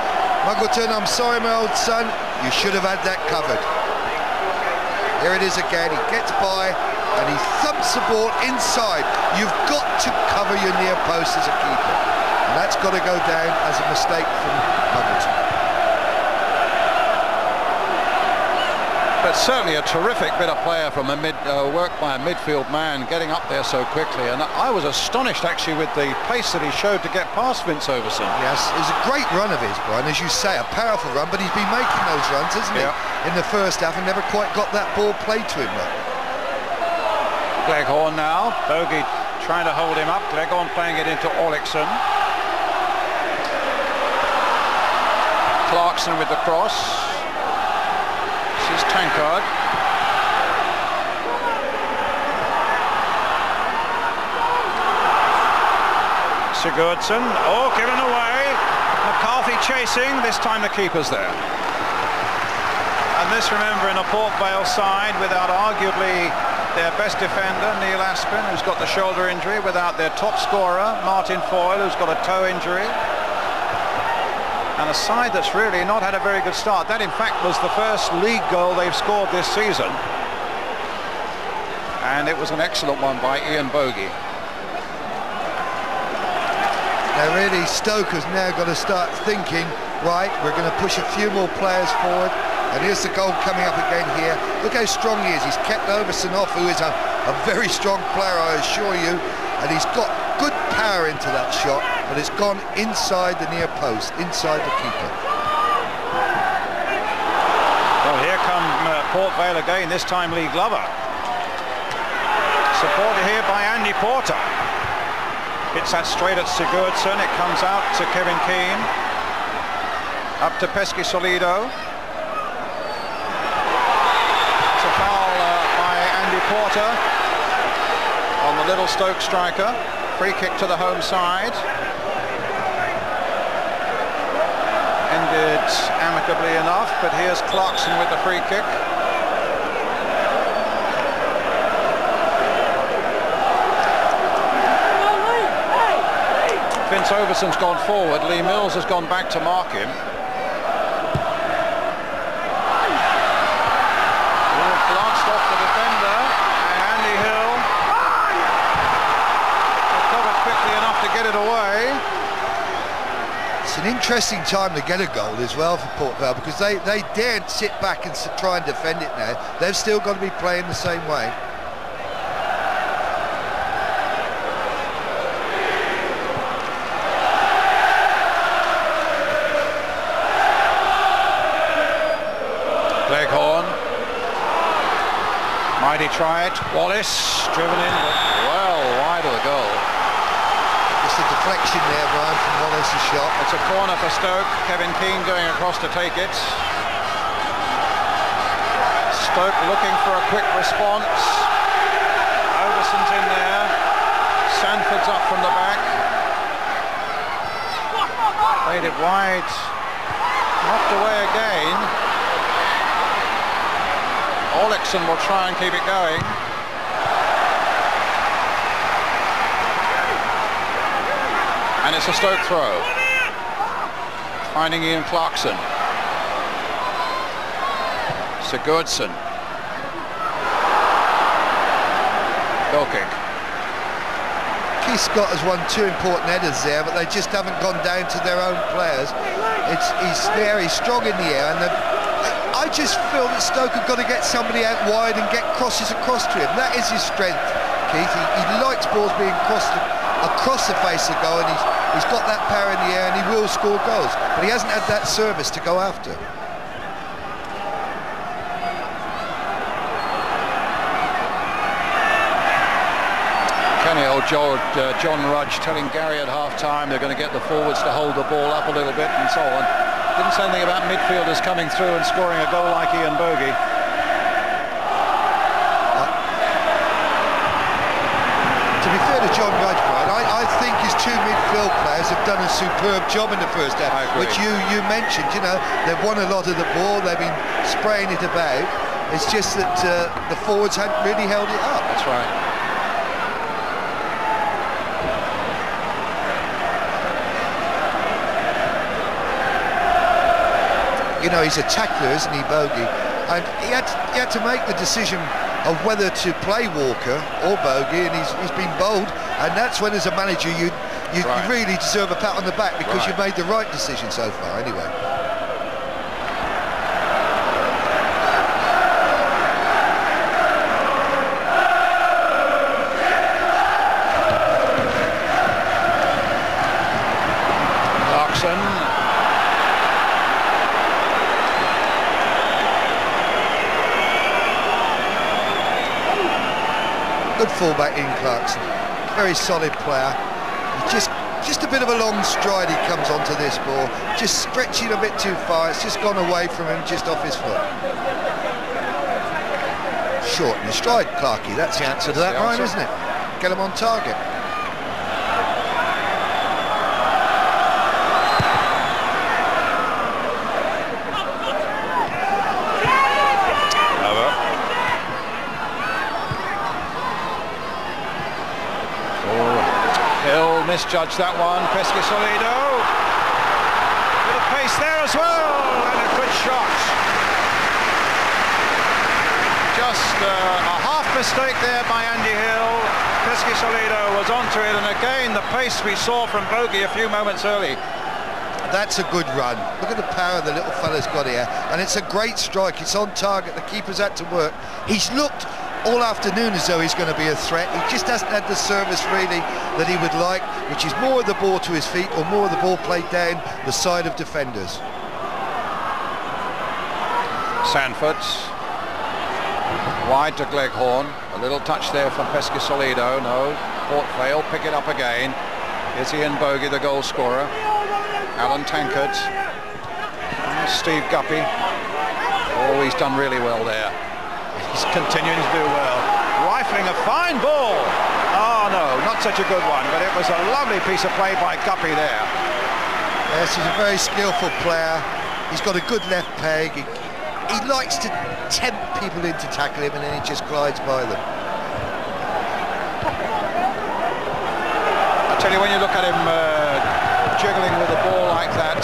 Muggleton, I'm sorry, my old son, you should have had that covered. Here it is again. He gets by and he thumps the ball inside. You've got to cover your near post as a keeper. And that's got to go down as a mistake from Muggleton. But certainly a terrific bit of player from a mid uh, work by a midfield man getting up there so quickly and I was astonished actually with the pace that he showed to get past Vince Overson. Yes, it was a great run of his, Brian, as you say, a powerful run, but he's been making those runs, hasn't he, in the first half and never quite got that ball played to him. Gleghorn now, Bogie trying to hold him up, Gleghorn playing it into Orlygsson. Clarkson with the cross. Tankard. Sigurdsson. Oh, given away. McCarthy chasing. This time the keeper's there. And this, remember, in a Port Vale side without arguably their best defender, Neil Aspin, who's got the shoulder injury, without their top scorer, Martin Foyle, who's got a toe injury. And a side that's really not had a very good start. That, in fact, was the first league goal they've scored this season. And it was an excellent one by Ian Bogie. Now really Stoker's now got to start thinking, right, we're going to push a few more players forward. And here's the goal coming up again here. Look how strong he is. He's kept Overson off, who is a, a very strong player, I assure you. And he's got power into that shot, but it's gone inside the near post, inside the keeper. Well, here come uh, Port Vale again, this time Lee Glover. Supported here by Andy Porter. Hits that straight at Sigurdsson. It comes out to Kevin Keen. Up to Peschisolido. It's a foul uh, by Andy Porter on the little Stoke striker. Free kick to the home side. Ended amicably enough, but here's Clarkson with the free kick. Vince Overson's gone forward. Lee Mills has gone back to mark him. It away. It's an interesting time to get a goal as well for Port Vale because they, they daren't sit back and try and defend it now. They've still got to be playing the same way. Gleghorn. Might he try it? Wallace driven in, well wide of the goal. Deflection there, Brian, from Wallace's shot. It's a corner for Stoke. Kevin Keen going across to take it. Stoke looking for a quick response. Overson's in there. Sandford's up from the back. Played it wide. Knocked away again. Orlygsson will try and keep it going. And it's a Stoke throw. Finding Ian Clarkson. Sigurdsson. Goal kick. Keith Scott has won two important headers there, but they just haven't gone down to their own players. It's, he's he's strong in the air, and the, I just feel that Stoke have got to get somebody out wide and get crosses across to him. That is his strength, Keith. He, he likes balls being crossed across the face of goal, and he's, he's got that power in the air, and he will score goals. But he hasn't had that service to go after. John, uh, John Rudge telling Gary at half-time they're going to get the forwards to hold the ball up a little bit and so on. Didn't say anything about midfielders coming through and scoring a goal like Ian Bogie. To be fair to John Rudge, Brian, I, I think his two midfield players have done a superb job in the first half, which you, you mentioned. You know, they've won a lot of the ball, they've been spraying it about. It's just that uh, the forwards hadn't really held it up. That's right. you know, he's a tackler, isn't he, Bogie? And he had, to, he had to make the decision of whether to play Walker or Bogie, and he's, he's been bold. And that's when, as a manager, you you, right. you really deserve a pat on the back because right. you made the right decision so far anyway. Good fullback in Clarkson. Very solid player just just a bit of a long stride he comes onto this ball. Just stretching a bit too far. It's just gone away from him, just off his foot. Shorten the stride, Clarkey. That's the answer to that, Ryan, isn't it? Get him on target. Misjudged that one. Peschisolido. With of pace there as well, and a good shot. Just uh, a half mistake there by Andy Hill. Peschisolido was onto it, and again the pace we saw from Bogie a few moments early. That's a good run. Look at the power the little fella's got here. And it's a great strike. It's on target. The keeper's had to work. He's looked all afternoon as though he's going to be a threat. He just hasn't had the service really that he would like, which is more of the ball to his feet or more of the ball played down the side of defenders. Sandford wide to Gleghorn. A little touch there from Peschisolido. No, Port Vale pick it up again. Here's Ian Bogie, the goal scorer. Allen Tankard. Steve Guppy. Oh, he's done really well there. He's continuing to do well. Rifling a fine ball. Oh no, not such a good one, but it was a lovely piece of play by Guppy there. Yes, he's a very skillful player. He's got a good left peg. He, he likes to tempt people into tackle him and then he just glides by them. I tell you, when you look at him uh, jiggling with the ball like that,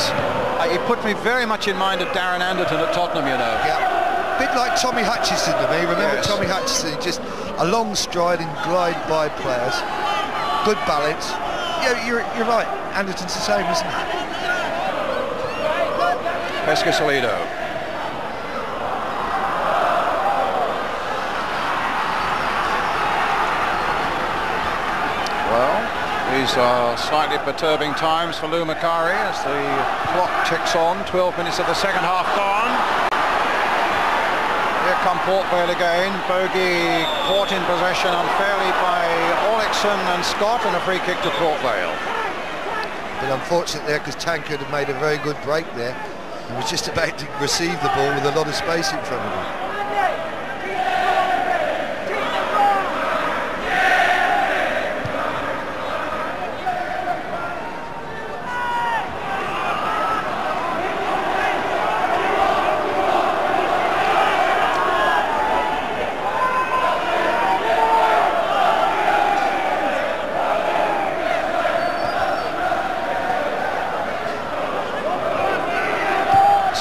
uh, he put me very much in mind of Darren Anderton at Tottenham, you know. Yeah bit like Tommy Hutchison to me. Remember yes. Tommy Hutchison, just a long stride and glide by players. Good balance. Yeah, you're, you're right. Anderton's the same, isn't he? Well, these are slightly perturbing times for Lou Macari as the clock ticks on. 12 minutes of the second half gone Port Vale again. Bogie caught in possession unfairly by Orlygsson and Scott and a free kick to Port Vale. But unfortunate there because Tankard had made a very good break there He was just about to receive the ball with a lot of space in front of him.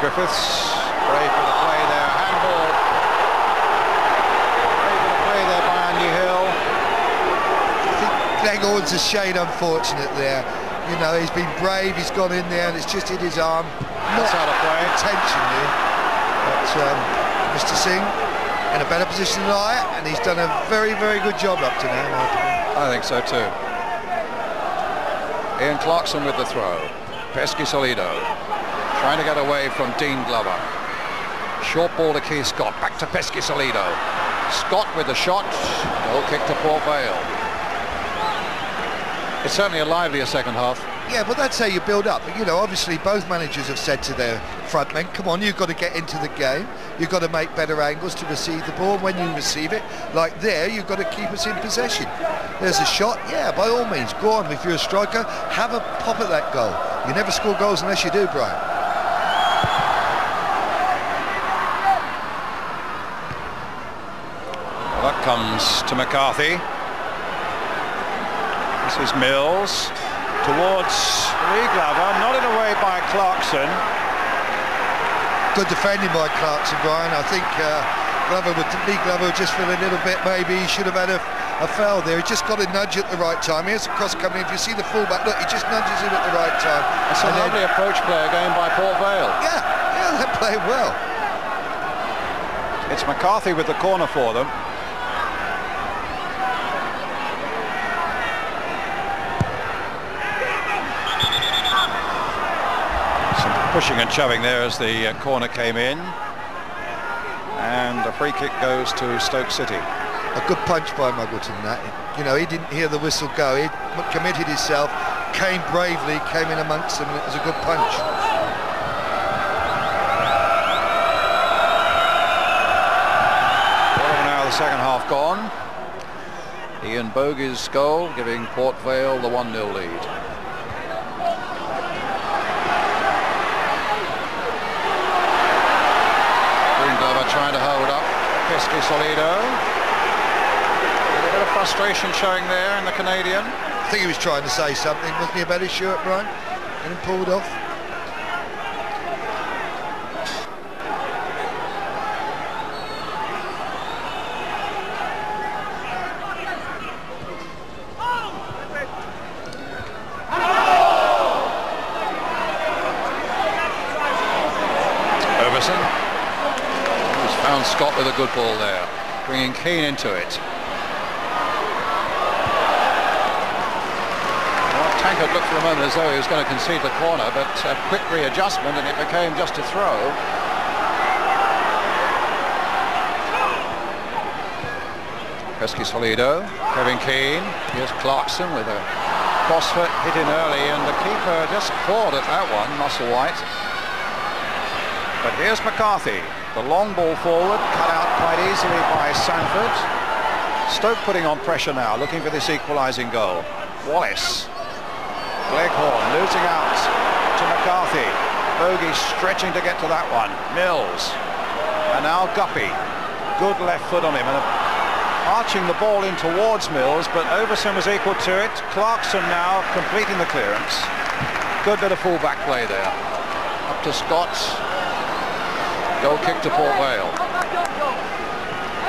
Griffiths. Brave for the play there. Handball. Brave for the play there by Andy Hill. I think Gleghorn's a shade unfortunate there. You know, he's been brave, he's gone in there and it's just hit his arm. Not That's out of play. intentionally. But um, Mr. Singh in a better position than I, and he's done a very, very good job up to now, I think so too. Ian Clarkson with the throw. Peschisolido trying to get away from Dean Glover. Short ball to Keith Scott, back to Peschisolido. Scott with the shot, goal kick to Port Vale. It's certainly a livelier second half. Yeah, but that's how you build up. You know, obviously both managers have said to their front men, come on, you've got to get into the game. You've got to make better angles to receive the ball. When you receive it, like there, you've got to keep us in possession. There's a shot, yeah, by all means, go on. If you're a striker, have a pop at that goal. You never score goals unless you do, Brian. That comes to McCarthy. This is Mills towards Lee Glover, not in a way by Clarkson. Good defending by Clarkson, Brian. I think uh, Glover would, Lee Glover would just feel a little bit maybe he should have had a, a foul there. He just got a nudge at the right time. Here's the cross coming in. If you see the fullback, look, he just nudges him at the right time. It's a And then- lovely approach play again by Port Vale. Yeah, yeah, they're playing well. It's McCarthy with the corner for them. Pushing and shoving there as the uh, corner came in. And the free kick goes to Stoke City. A good punch by Muggleton. That you know, he didn't hear the whistle go. He committed himself, came bravely, came in amongst them, and it was a good punch. Quarter of an hour, the second half gone. Ian Bogie's goal giving Port Vale the 1-0 lead. Green Glover trying to hold up. Peschisolido. A little bit of frustration showing there in the Canadian. I think he was trying to say something, wasn't he, about his shirt, Brian? Getting pulled off. Overson. Who's found Scott with a good ball there. Bringing Keen into it. Well, Tankard looked for a moment as though he was going to concede the corner, but a quick readjustment and it became just a throw. Peschisolido, Kevin Keen, here's Clarkson with a crossfoot hit in early and the keeper just clawed at that one, Musselwhite. But here's McCarthy. The long ball forward, cut out quite easily by Sandford. Stoke putting on pressure now, looking for this equalising goal. Wallace. Gleghorn losing out to McCarthy. Bogie stretching to get to that one. Mills. And now Guppy. Good left foot on him. And arching the ball in towards Mills, but Overson was equal to it. Clarkson now completing the clearance. Good bit of full-back play there. Up to Scott. Goal kick to Port Vale.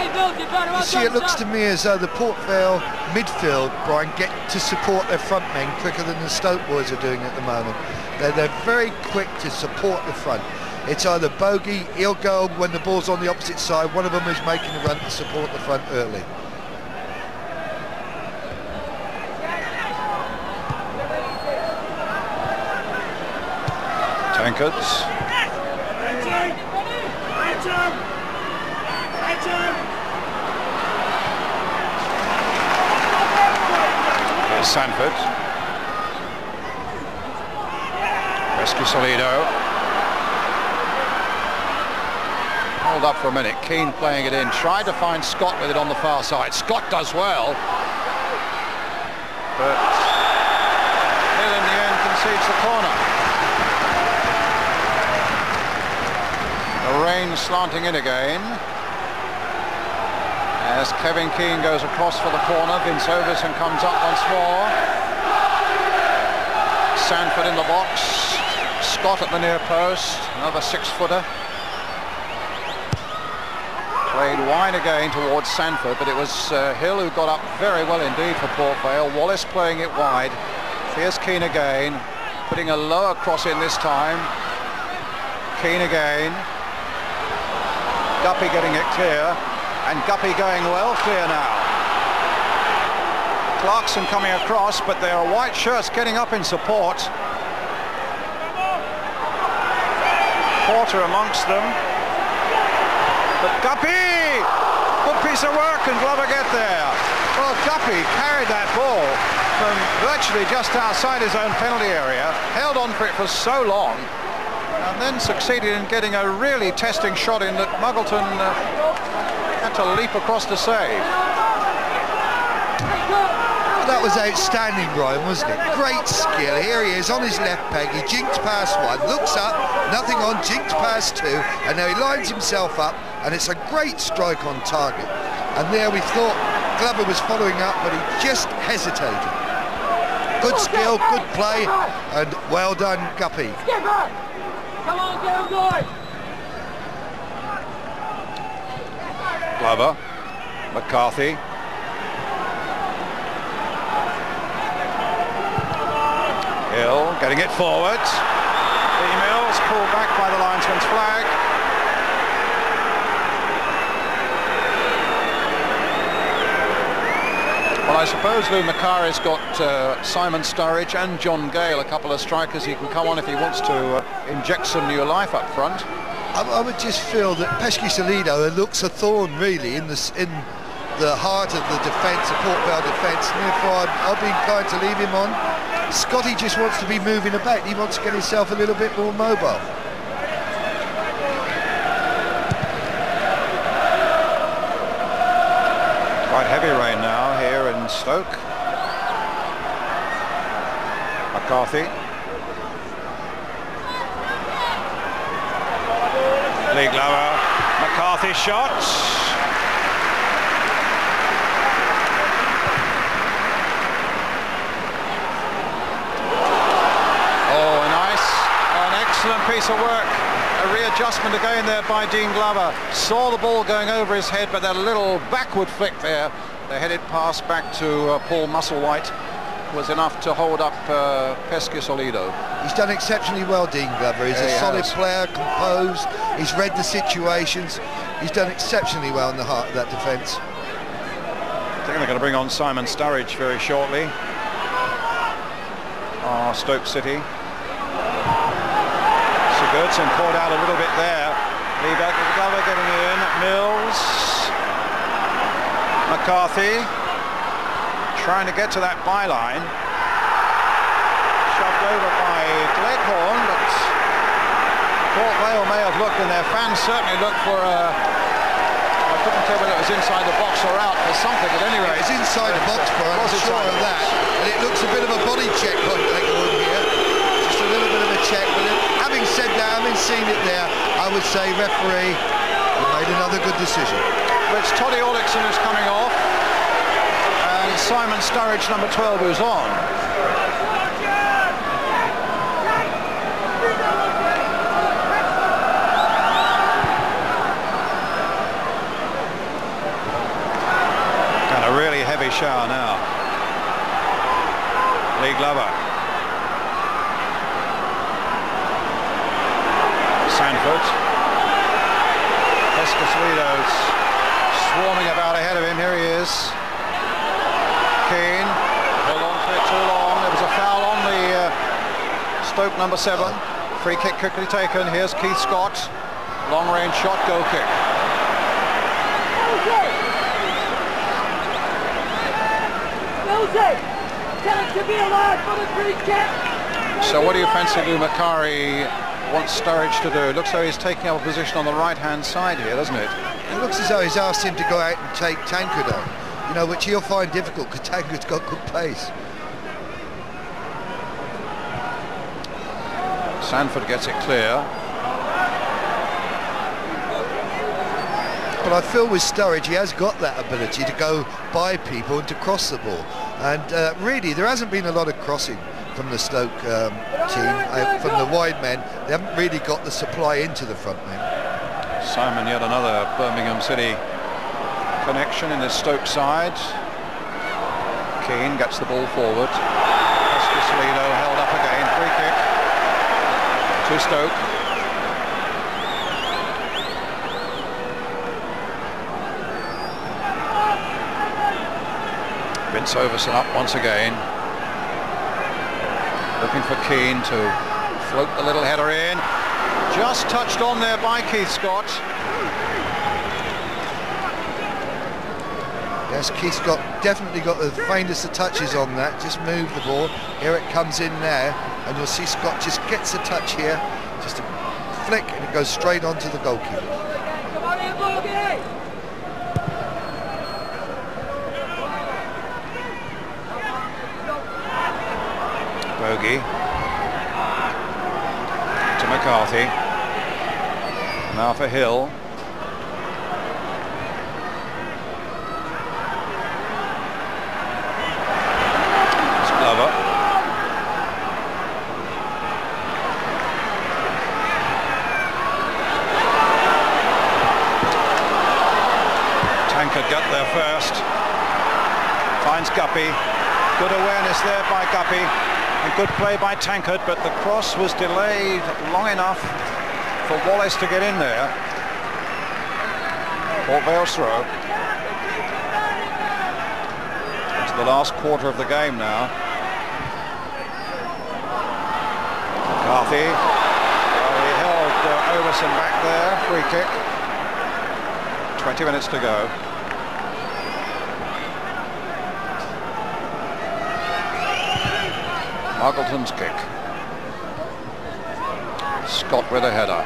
You see, it looks to me as though the Port Vale midfield, Brian, get to support their front men quicker than the Stoke boys are doing at the moment. They're, they're very quick to support the front. It's either Bogie, he'll go when the ball's on the opposite side. One of them is making the run to support the front early. Tankards. Here's Sandford. Rescue Solido. Hold up for a minute. Keen playing it in. Tried to find Scott with it on the far side. Scott does well. But Hill in the end concedes the corner. The rain slanting in again. As Kevin Keen goes across for the corner, Vince Overson comes up once more. Sandford in the box. Scott at the near post. Another six-footer. Played wide again towards Sandford, but it was uh, Hill who got up very well indeed for Port Vale. Wallace playing it wide. Here's Keen again, putting a lower cross in this time. Keen again. Guppy getting it clear, and Guppy going well clear now. Clarkson coming across, but there are white shirts getting up in support. Porter amongst them. But Guppy! Good piece of work and Glover get there. Well, Guppy carried that ball from virtually just outside his own penalty area, held on for it for so long, and then succeeded in getting a really testing shot in that Muggleton uh, had to leap across to save. That was outstanding, Brian, wasn't it? Great skill. Here he is on his left peg. He jinked past one, looks up, nothing on, jinked past two, and now he lines himself up, and it's a great strike on target. And there we thought Glover was following up, but he just hesitated. Good skill, good play, and well done, Guppy. Come on, get him going! Glover, McCarthy. Hill getting it forward. Lee Mills pulled back by the linesman's flag. Well, I suppose Lou Macari's got uh, Simon Sturridge and John Gayle, a couple of strikers he can come on if he wants to uh, inject some new life up front. I, I would just feel that Peschisolido looks a thorn really in the in the heart of the defence, the Port Vale defence, and therefore I'd, I'd be inclined to leave him on. Scotty just wants to be moving about. He wants to get himself a little bit more mobile. Quite heavy rain now here in Stoke. McCarthy. Lee Glover. McCarthy shot. Oh, nice! An excellent piece of work. A readjustment again there by Dean Glover. Saw the ball going over his head, but that little backward flick there, the headed pass back to uh, Paul Musselwhite was enough to hold up uh, Peschisolido. He's done exceptionally well, Dean Glover. He's yeah, a he solid has. player, composed. He's read the situations. He's done exceptionally well in the heart of that defence. I think they're going to bring on Simon Sturridge very shortly. Oh, Stoke City. Sigurdsson poured out a little bit there. Lee back with Glover getting in. Mills. McCarthy. Trying to get to that byline. Shoved over by Gleghorn, but Port Vale may have looked, and their fans certainly looked for a I couldn't tell whether it was inside the box or out for something at any rate. It's inside the box, but I'm sure of that. And it looks a bit of a body check on Gleghorn here. Just a little bit of a check, but having said that, having seen it there, I would say referee made another good decision. It's Toddy Orlygsson who's coming off, and Simon Sturridge, number 12, who's on. And a really heavy shower now. Lee Glover. Sandford. Peschisolido's swarming about ahead of him. Here he is. Keen held on to it too long. There was a foul on the uh, Stoke number seven. Free kick quickly taken. Here's Keith Scott. Long range shot, goal kick. So what do you fancy Lou Macari wants Sturridge to do. It looks like he's taking up a position on the right-hand side here, doesn't it? It looks as though he's asked him to go out and take Tankard on, you know, which he'll find difficult because Tankard's got good pace. Sandford gets it clear. But I feel with Sturridge, he has got that ability to go by people and to cross the ball. And uh, really, there hasn't been a lot of crossing from the Stoke um, team, uh, from the wide men. They haven't really got the supply into the front men. Simon, yet another Birmingham City connection in the Stoke side. Keen gets the ball forward. Esposito held up again, free kick to Stoke. Vince Overson up once again. Looking for Keen to float the little header in. Just touched on there by Keith Scott. Yes, Keith Scott definitely got the finest of touches on that. Just move the ball. Here it comes in there, and you'll see Scott just gets a touch here, just a flick, and it goes straight onto the goalkeeper. Now for Hill. Glover. Got there first. Finds Guppy. Good awareness there by Guppy. And good play by Tankard, but the cross was delayed long enough for Wallace to get in there. Port Vale's throw. Into the last quarter of the game now. McCarthy. Well, he held uh, Overson back there. Free kick. 20 minutes to go. Muggleton's kick. Scott with a header.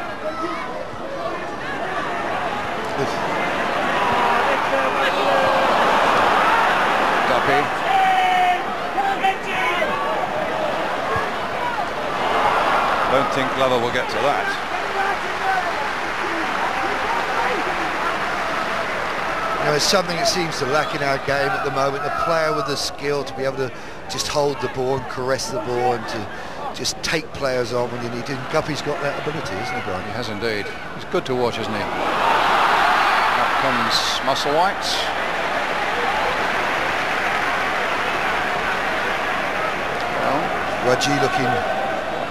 Guppy. Don't think Glover will get to that. Know, it's something that seems to lack in our game at the moment. A player with the skill to be able to just hold the ball and caress the ball and to just take players on when you need to. And Guppy's got that ability, isn't he, Brian? He has indeed. He's good to watch, isn't he? Up comes Musselwhite. Well, Raji looking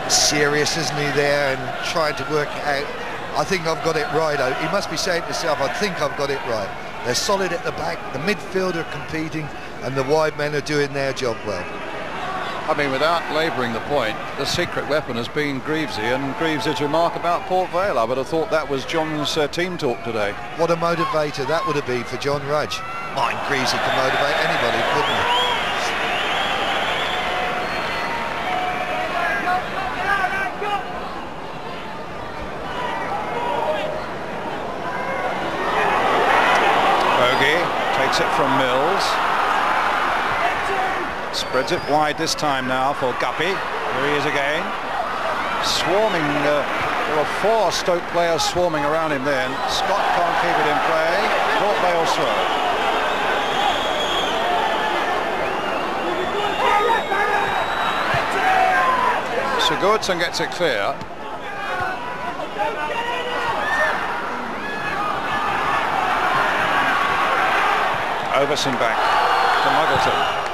serious, isn't he, there, and trying to work it out. I think I've got it right. He must be saying to himself, I think I've got it right. They're solid at the back, the midfield are competing, and the wide men are doing their job well. I mean, without labouring the point, the secret weapon has been Greavesy, and Greavesy's remark about Port Vale. I would have thought that was John's uh, team talk today. What a motivator that would have been for John Rudge. Mind Greavesy can motivate anybody, couldn't he? Bogie takes it from Mills. Spreads it wide this time now for Guppy. Here he is again. Swarming, uh, there were four Stoke players swarming around him then. Scott can't keep it in play. Port Vale's throw. Sigurdsson gets it clear. Overson back to Muggleton.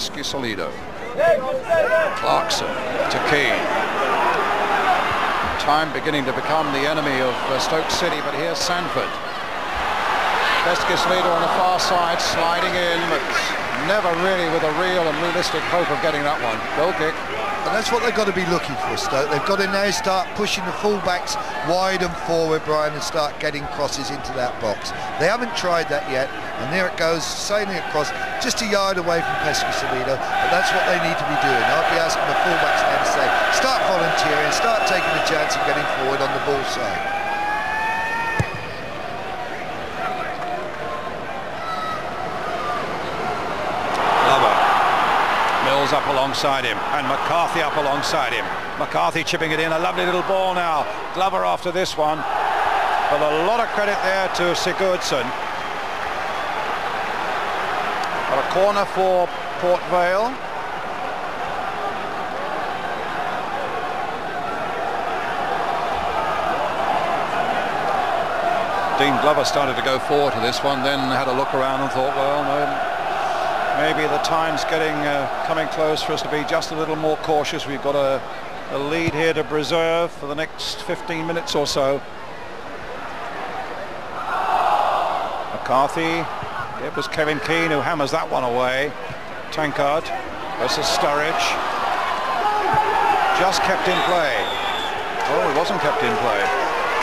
Peschisolido. Clarkson to Keen. Time beginning to become the enemy of uh, Stoke City, but here's Sandford. Solido on the far side, sliding in, but never really with a real and realistic hope of getting that one. Goal kick. And that's what they've got to be looking for, Stoke. They've got to now start pushing the fullbacks wide and forward, Brian, and start getting crosses into that box. They haven't tried that yet, and there it goes, sailing across, just a yard away from Peschisolido, but that's what they need to be doing. I'd be asking the fullbacks now to say, start volunteering, start taking a chance and getting forward on the ball side. Glover. Mills up alongside him and McCarthy up alongside him. McCarthy chipping it in. A lovely little ball now. Glover after this one. But a lot of credit there to Sigurdsson. But a corner for Port Vale. Dean Glover started to go forward to this one, then had a look around and thought, well, Maybe the time's getting uh, coming close for us to be just a little more cautious. We've got a, a lead here to preserve for the next 15 minutes or so. McCarthy. It was Kevin Keen who hammers that one away. Tankard versus Sturridge. Just kept in play. Oh, it wasn't kept in play.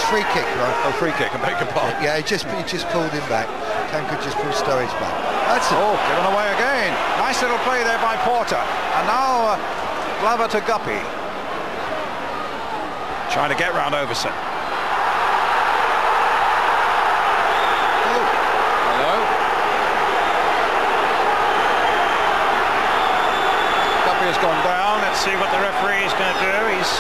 Free kick, right? Oh, free kick, I beg your pardon. Yeah, he just, he just pulled him back. Tankard just pulled Sturridge back. That's it. Oh, given away again. Nice little play there by Porter. And now uh, Glover to Guppy. Trying to get round Overson. hello. Guppy has gone down. Let's see what the referee is going to do. He's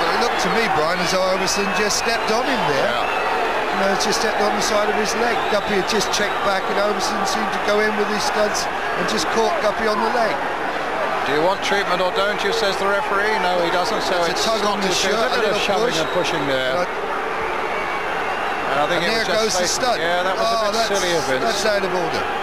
Well, it looked to me, Brian, as though Overson just stepped on him there. Yeah. You know, just stepped on the side of his leg. Guppy had just checked back and Overson seemed to go in with his studs and just caught Guppy on the leg. Do you want treatment or don't you, says the referee. No, he doesn't, so It's a tug on the shirt, says a a bit of shoving push. and pushing there. But- and I think and it there was just goes the stud. Yeah, that was oh, a ah, bit silly of Vince. That's out of order.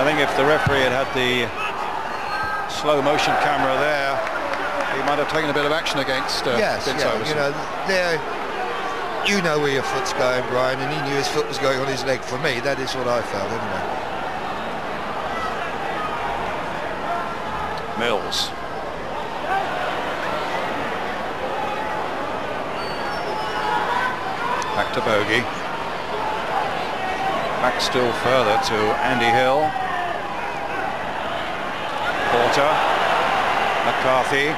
I think if the referee had had the slow motion camera there, he might have taken a bit of action against uh, yes, Vince yeah, you know, there, you know where your foot's going, Brian, and he knew his foot was going on his leg. For me, that is what I felt anyway. Mills. Back to Bogie. Back still further to Andy Hill. Porter. McCarthy.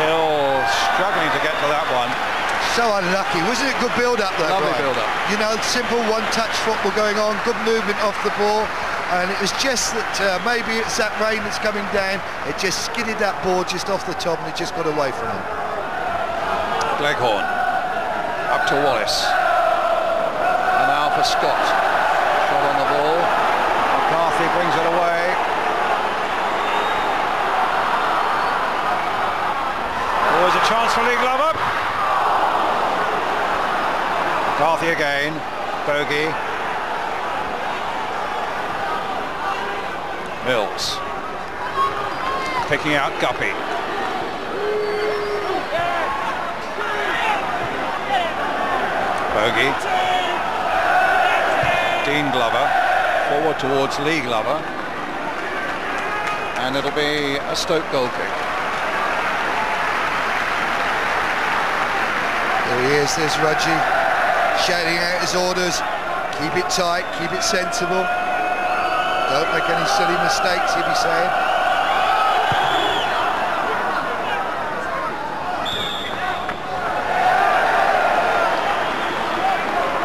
Hill struggling to get to that one. So unlucky. Wasn't it good build-up though, Lovely build-up. You know, simple one-touch football going on, good movement off the ball, and it was just that uh, maybe it's that rain that's coming down. It just skidded that ball just off the top, and it just got away from him. Gleghorn. Up to Wallace. And now for Scott. Shot on the ball. McCarthy brings it away. Lee Glover. McCarthy again. Bogie. Mills. Picking out Guppy. Bogie. Dean Glover. Forward towards Lee Glover. And it'll be a Stoke goal kick. There he is, there's Rudgy, shouting out his orders. Keep it tight, keep it sensible. Don't make any silly mistakes, he'll be saying.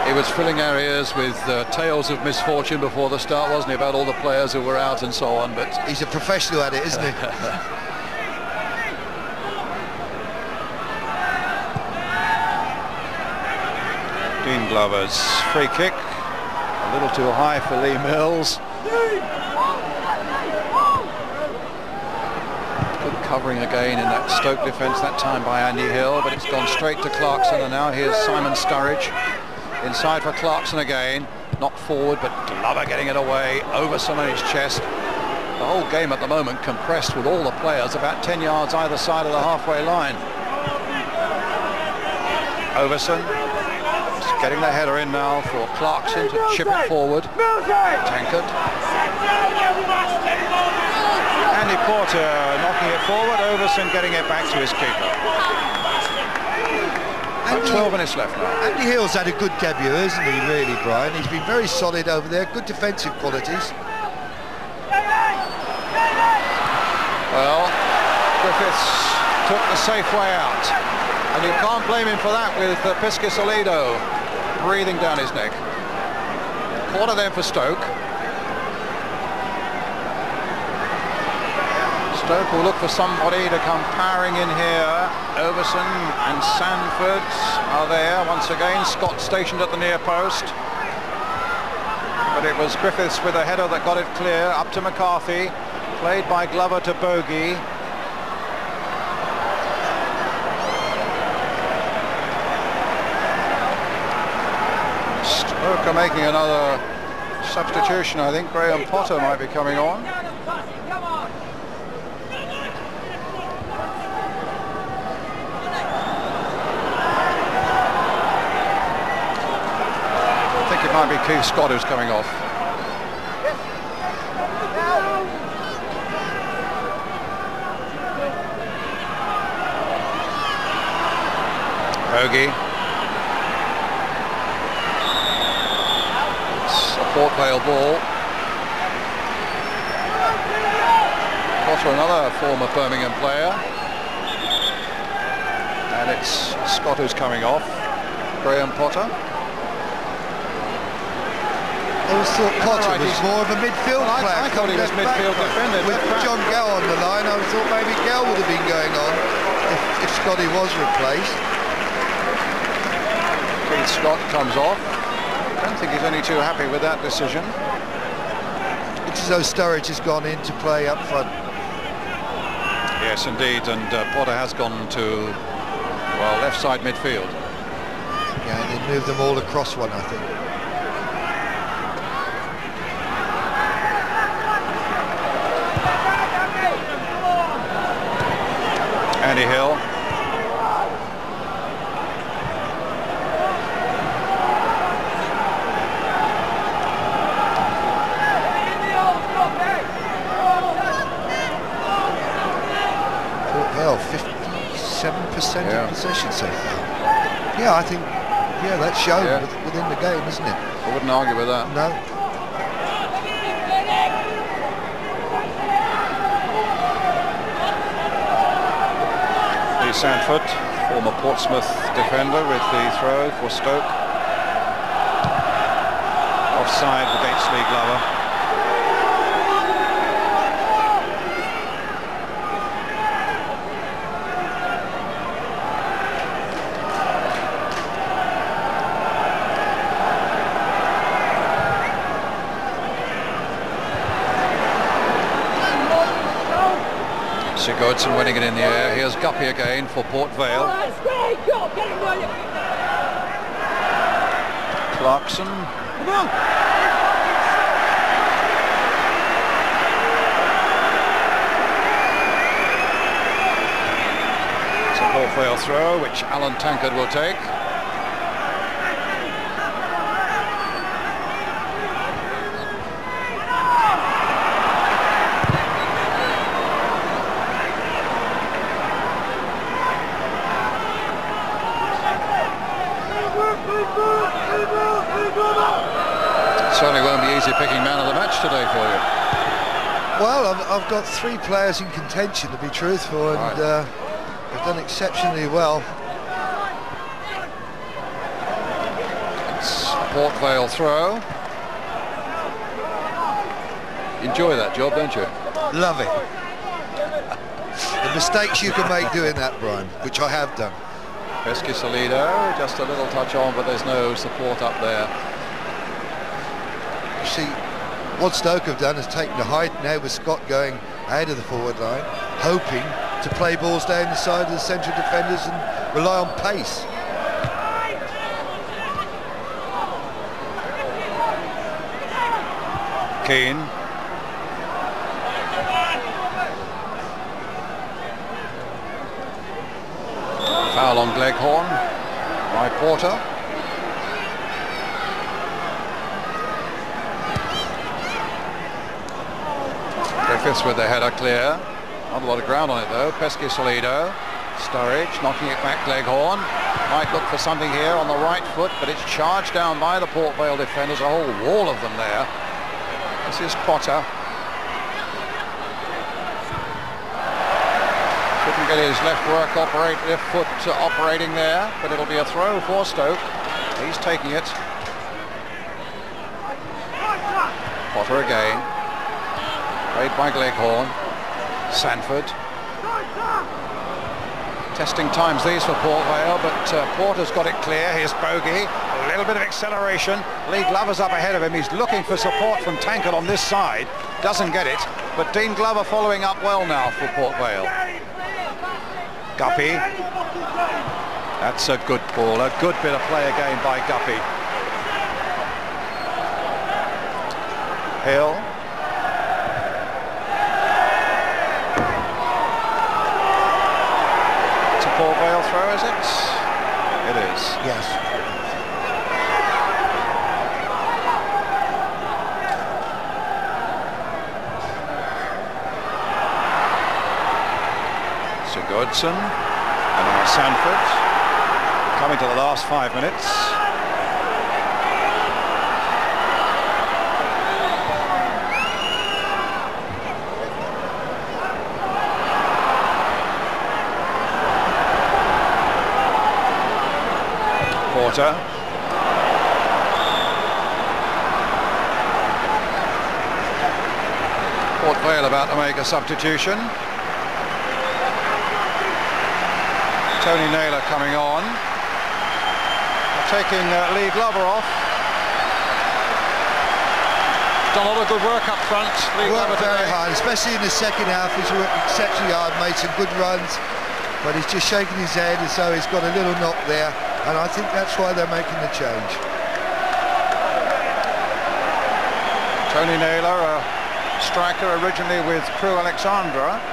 He was filling our ears with uh, tales of misfortune before the start, wasn't he, about all the players who were out and so on. But He's a professional at it, isn't he? Glover's free kick, a little too high for Lee Mills. Good covering again in that Stoke defence, that time by Andy Hill, but it's gone straight to Clarkson, and now here's Simon Sturridge. Inside for Clarkson again, not forward, but Glover getting it away, Overson on his chest. The whole game at the moment compressed with all the players about 10 yards either side of the halfway line. Overson getting the header in now for Clarkson to chip it forward. Tankard. Andy Porter knocking it forward. Overson getting it back to his keeper. About Andy, 12 minutes left now. Andy Hill's had a good debut, isn't he, really, Brian? He's been very solid over there, good defensive qualities. Well, Griffiths took the safe way out. And you can't blame him for that with uh, Peschisolido breathing down his neck. Corner then for Stoke. Stoke will look for somebody to come powering in here. Overson and Sandford are there once again. Scott stationed at the near post. But it was Griffiths with a header that got it clear up to McCarthy. Played by Glover to Bogie. Are making another substitution, I think. Graham Potter might be coming on. I think it might be Keith Scott who's coming off. Bogie. It's a ball. Potter, another former Birmingham player. And it's Scott who's coming off. Graham Potter. I always thought Potter right, was more of a midfield I- player. I thought he was midfield defender, With. John Gell on the line, I thought maybe Gell would have been going on if, if Scotty was replaced. Keith Scott comes off. I don't think he's any too happy with that decision. It's as though Sturridge has gone in to play up front. Yes, indeed, and uh, Potter has gone to, well, left side midfield. Yeah, and they moved them all across one, I think. Andy Hill. Port Vale, 57% Yeah. of possession so far. Yeah, I think, yeah, that's shown Yeah. with- within the game, isn't it? I wouldn't argue with that. No. Lee Sandford, former Portsmouth defender with the throw for Stoke. Offside against Lee Glover. Sigurdsson winning it in the air. Here's Guppy again for Port Vale. Clarkson. It's a Port Vale throw, which Allen Tankard will take. Certainly won't be easy picking man of the match today for you. Well, I've, got three players in contention, to be truthful, and Right. uh, they've done exceptionally well. It's Port Vale throw. Enjoy that job, don't you? Love it. the mistakes you can make doing that, Brian, which I have done. Peschisolido, just a little touch on, but there's no support up there. What Stoke have done is taken the height now with Scott going out of the forward line, hoping to play balls down the side of the central defenders and rely on pace. Keen. Foul on Gleghorn by Porter. Griffiths with the header clear. Not a lot of ground on it though. Peschisolido. Sturridge knocking it back Gleghorn. Might look for something here on the right foot, but it's charged down by the Port Vale defenders. A whole wall of them there. This is Potter. Couldn't get his left work operate, left foot operating there, but it'll be a throw for Stoke. He's taking it. Potter again. Played by Gleghorn. Sandford. Testing times these for Port Vale, but uh, Porter's got it clear. Here's Bogie. A little bit of acceleration. Lee Glover's up ahead of him. He's looking for support from Tankard on this side. Doesn't get it. But Dean Glover following up well now for Port Vale. Guppy. That's a good ball. A good bit of play again by Guppy. Hill. It's a Port Vale throw, is it? It is. Yes. Sigurdsson and now Sandford coming to the last five minutes. Porter. Port Vale about to make a substitution. Tony Naylor coming on. Taking uh, Lee Glover off. Done a lot of good work up front. Lee Worked very hard, especially in the second half. He's worked exceptionally hard, made some good runs, but he's just shaking his head as though he's got a little knock there, and I think that's why they're making the change. Tony Naylor, a striker originally with Crewe Alexandra.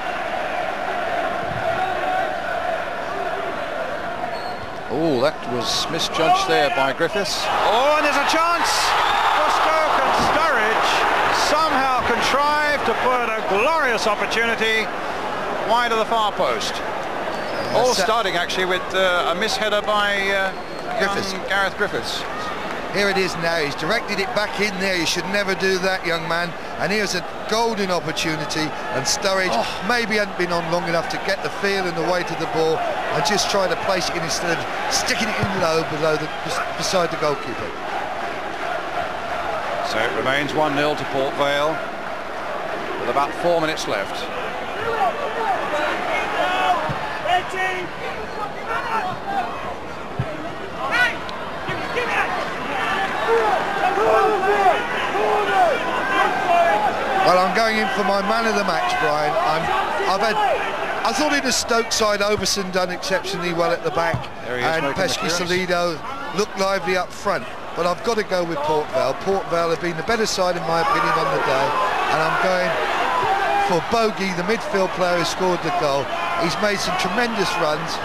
That was misjudged there by Griffiths. Oh, and there's a chance for Stoke and Sturridge somehow contrived to put a glorious opportunity wide of the far post. All starting actually with uh, a misheader by uh, Griffiths. Gareth Griffiths. Here it is now. He's directed it back in there. You should never do that, young man. And here's a golden opportunity. And Sturridge Oh. maybe hadn't been on long enough to get the feel and the weight of the ball and just try to place it in instead of sticking it in low below the beside the goalkeeper. So it remains 1-0 to Port Vale with about four minutes left. Well, I'm going in for my man of the match, Brian. I'm, I've had, I thought in the Stoke side, Overson done exceptionally well at the back, he and Pesky. Salido looked lively up front. But I've got to go with Port Vale. Port Vale have been the better side, in my opinion, on the day, and I'm going for Bogie, the midfield player who scored the goal. He's made some tremendous runs.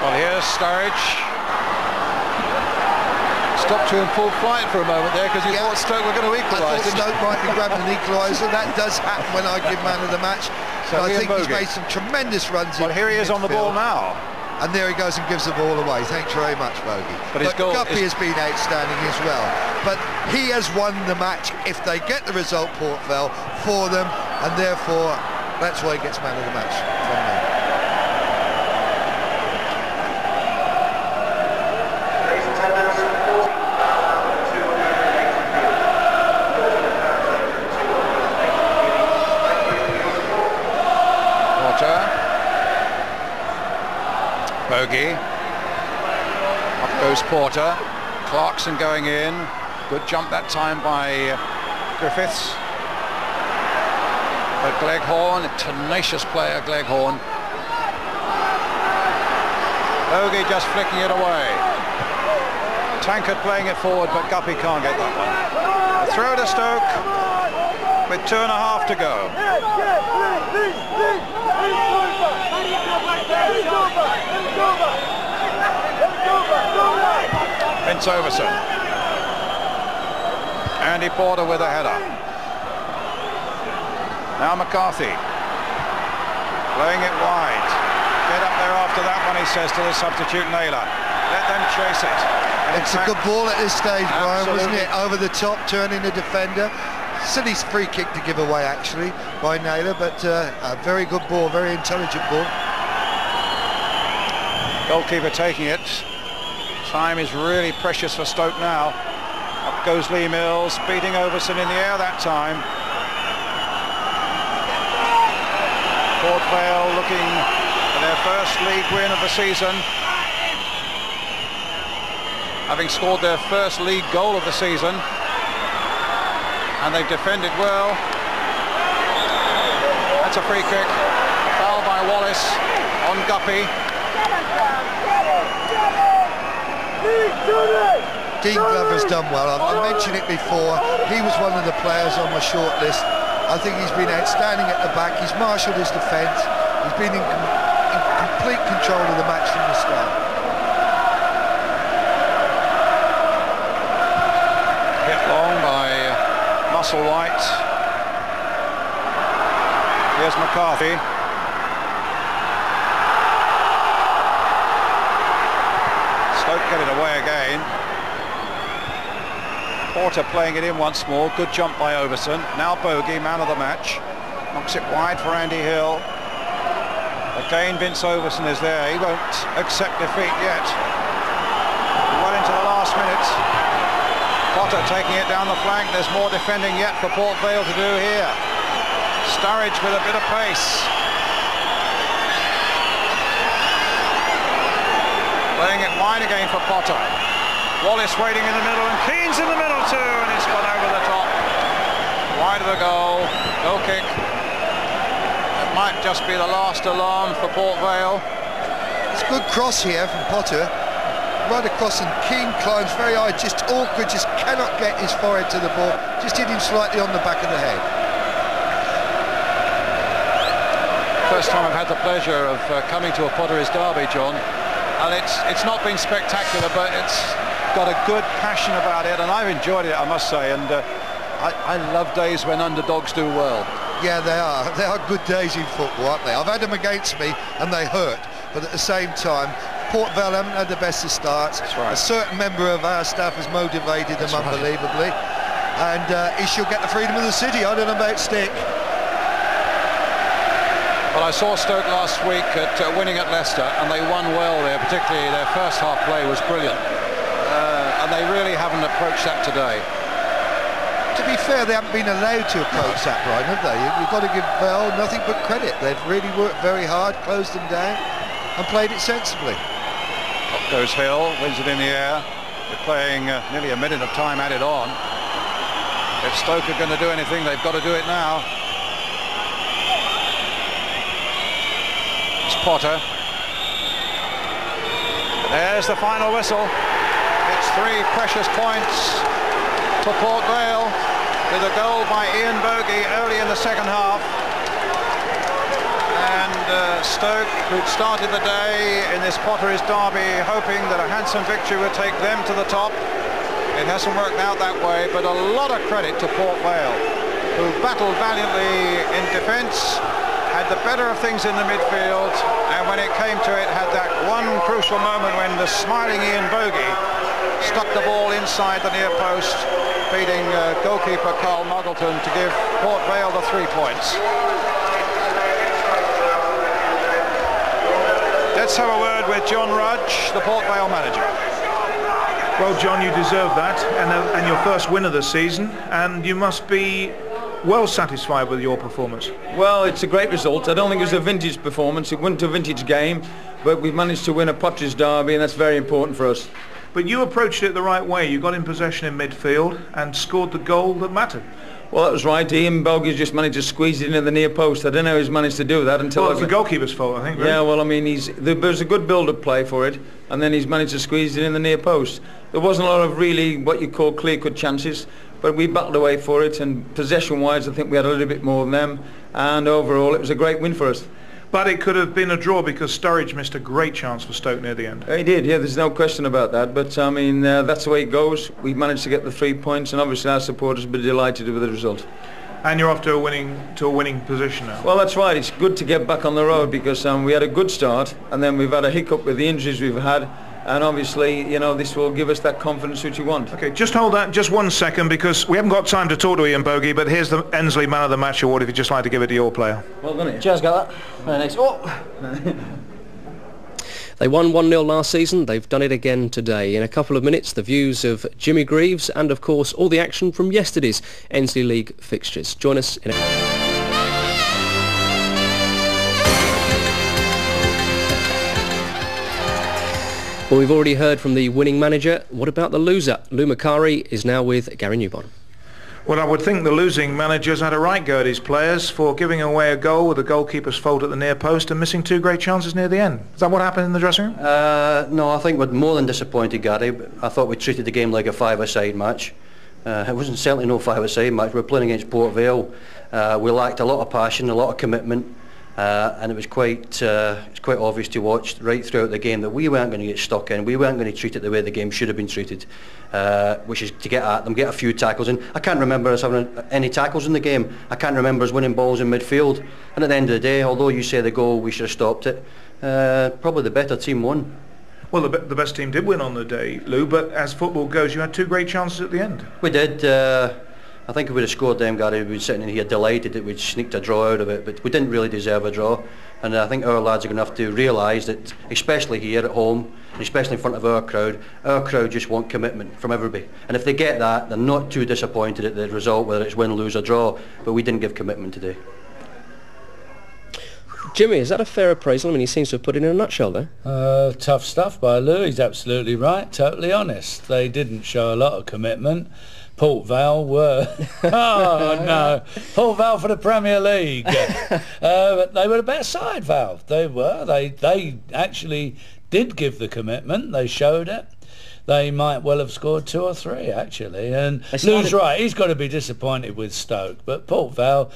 Well, here's Sturridge. Stopped to in full flight for a moment there because he Yeah. thought Stoke were going to I equalise. thought Stoke might be grabbing an equaliser. That does happen when I give man of the match. So But I think he's made some tremendous runs. Well, here he is on the ball now. And there he goes and gives the ball away. Thanks very much, Bogie. But his goal Guppy has been outstanding as well. But he has won the match if they get the result, Port Vale, for them, and therefore that's why he gets man of the match Bogie. Up goes Porter. Clarkson going in. Good jump that time by Griffiths. But Gleghorn, a tenacious player, Gleghorn. Bogie just flicking it away. Tankard playing it forward, but Guppy can't get that one. A throw to Stoke with two and a half to go. Vince Overson. Andy Porter with a header. Now McCarthy. Playing it wide. Get up there after that one, he says to the substitute Naylor. Let them chase it. And It's a fact- good ball at this stage, Brian, wasn't it? Over the top, turning the defender. Silly free kick to give away, actually, by Naylor, but uh, a very good ball, very intelligent ball. Goalkeeper taking it. Time is really precious for Stoke now. Up goes Lee Mills, beating Overson in the air that time. Port Vale looking for their first league win of the season. Having scored their first league goal of the season. And they've defended well. That's a free kick. Foul by Wallace on Guppy. Dean has done well. I've I mentioned it before. He was one of the players on my short list. I think he's been outstanding at the back. He's marshalled his defence. He's been in, com- in complete control of the match from the start. Hit long by uh, Musselwhite. Here's McCarthy. Stoke get it Porter playing it in once more. Good jump by Overson. Now Bogie, man of the match. Knocks it wide for Andy Hill. Again, Vince Overson is there. He won't accept defeat yet. Well into the last minute. Potter taking it down the flank. There's more defending yet for Port Vale to do here. Sturridge with a bit of pace. Playing it wide again for Potter. Wallace waiting in the middle and Keen's in the middle too and it's gone over the top. Wide of the goal, goal kick. It might just be the last alarm for Port Vale. It's a good cross here from Potter. Right across and Keane climbs very high, just awkward, just cannot get his forehead to the ball. Just hit him slightly on the back of the head. First time I've had the pleasure of uh, coming to a Potter's derby, John, and it's it's not been spectacular, but it's got a good passion about it, and I've enjoyed it, I must say. And uh, I, I love days when underdogs do well. Yeah, they are. They are good days in football, aren't they? I've had them against me, and they hurt. But at the same time, Port Vale haven't had the best of starts. Right. A certain member of our staff has motivated them That's unbelievably. Right. And uh, he should get the freedom of the city. I don't know about Stick. Well, I saw Stoke last week at uh, winning at Leicester, and they won well there. Particularly their first half play was brilliant, and they really haven't approached that today. To be fair, they haven't been allowed to approach that, Brian, have they? You've got to give Vale nothing but credit. They've really worked very hard, closed them down, and played it sensibly. Up goes Hill, wins it in the air. They're playing uh, nearly a minute of time added on. If Stoke are going to do anything, they've got to do it now. It's Potter. There's the final whistle. Three precious points for Port Vale with a goal by Ian Bogie early in the second half and uh, Stoke, who'd started the day in this Potteries derby, hoping that a handsome victory would take them to the top. It hasn't worked out that way, but a lot of credit to Port Vale, who battled valiantly in defence, had the better of things in the midfield, and when it came to it, had that one crucial moment when the smiling Ian Bogie stuck the ball inside the near post, beating uh, goalkeeper Carl Muggleton to give Port Vale the three points. Let's have a word with John Rudge, the Port Vale manager. Well, John, you deserve that, and, uh, and your first win of the season, and you must be well satisfied with your performance. Well, it's a great result. I don't think it was a vintage performance. It wasn't a vintage game, but we've managed to win a Potter's derby, and that's very important for us. But you approached it the right way. You got in possession in midfield and scored the goal that mattered. Well, that was right. Ian Bogie's just managed to squeeze it into the near post. I don't know how he's managed to do that until... Well, it was I the goalkeeper's fault, I think. Really. Yeah, well, I mean, he's there was a good build-up play for it, and then he's managed to squeeze it in the near post. There wasn't a lot of really what you call clear-cut chances, but we battled away for it, and possession-wise, I think we had a little bit more than them, and overall, it was a great win for us. But it could have been a draw because Sturridge missed a great chance for Stoke near the end. He did, yeah, there's no question about that. But, I mean, uh, that's the way it goes. We managed to get the three points, and obviously our supporters will be delighted with the result. And you're off to a winning to a winning position now. Well, that's right. It's good to get back on the road because um, we had a good start, and then we've had a hiccup with the injuries we've had, and obviously, you know, this will give us that confidence which we want. Okay, just hold that just one second because we haven't got time to talk to Ian Bogie, but here's the Endsleigh Man of the Match award if you'd just like to give it to your player. Well done, Ian. Cheers, got that. Very nice. Oh! They won 1-0 last season. They've done it again today. In a couple of minutes, the views of Jimmy Greaves and, of course, all the action from yesterday's Endsleigh League fixtures. Join us in a... Well, we've already heard from the winning manager. What about the loser? Lou Macari is now with Gary Newbon. Well, I would think the losing manager's had a right go at his players for giving away a goal with the goalkeeper's fault at the near post and missing two great chances near the end. Is that what happened in the dressing room? Uh, no, I think we're more than disappointed, Gary. I thought we treated the game like a five-a-side match. Uh, it wasn't certainly no five-a-side match. We were playing against Port Vale. Uh, we lacked a lot of passion, a lot of commitment. Uh, and it was quite uh, it's quite obvious to watch right throughout the game that we weren't going to get stuck in. We weren't going to treat it the way the game should have been treated, uh, which is to get at them, get a few tackles in. I can't remember us having any tackles in the game. I can't remember us winning balls in midfield. And at the end of the day, although you say the goal, we should have stopped it. Uh, probably the better team won. Well, the, be- the best team did win on the day, Lou. But as football goes, you had two great chances at the end. We did. I think if we'd have scored them, Gary, we'd be sitting in here delighted that we'd sneaked a draw out of it, but we didn't really deserve a draw. And I think our lads are going to have to realise that, especially here at home, and especially in front of our crowd, our crowd just want commitment from everybody. And if they get that, they're not too disappointed at the result, whether it's win, lose or draw, but we didn't give commitment today. Jimmy, is that a fair appraisal? I mean, he seems to have put it in a nutshell there. Uh, tough stuff by Lou. He's absolutely right. Totally honest. They didn't show a lot of commitment. Port Vale were. oh no, Port Vale for the Premier League. uh, but they were a better side, Val. They were. They they actually did give the commitment. They showed it. They might well have scored two or three actually. And Lou's right. He's got to be disappointed with Stoke, but Port Vale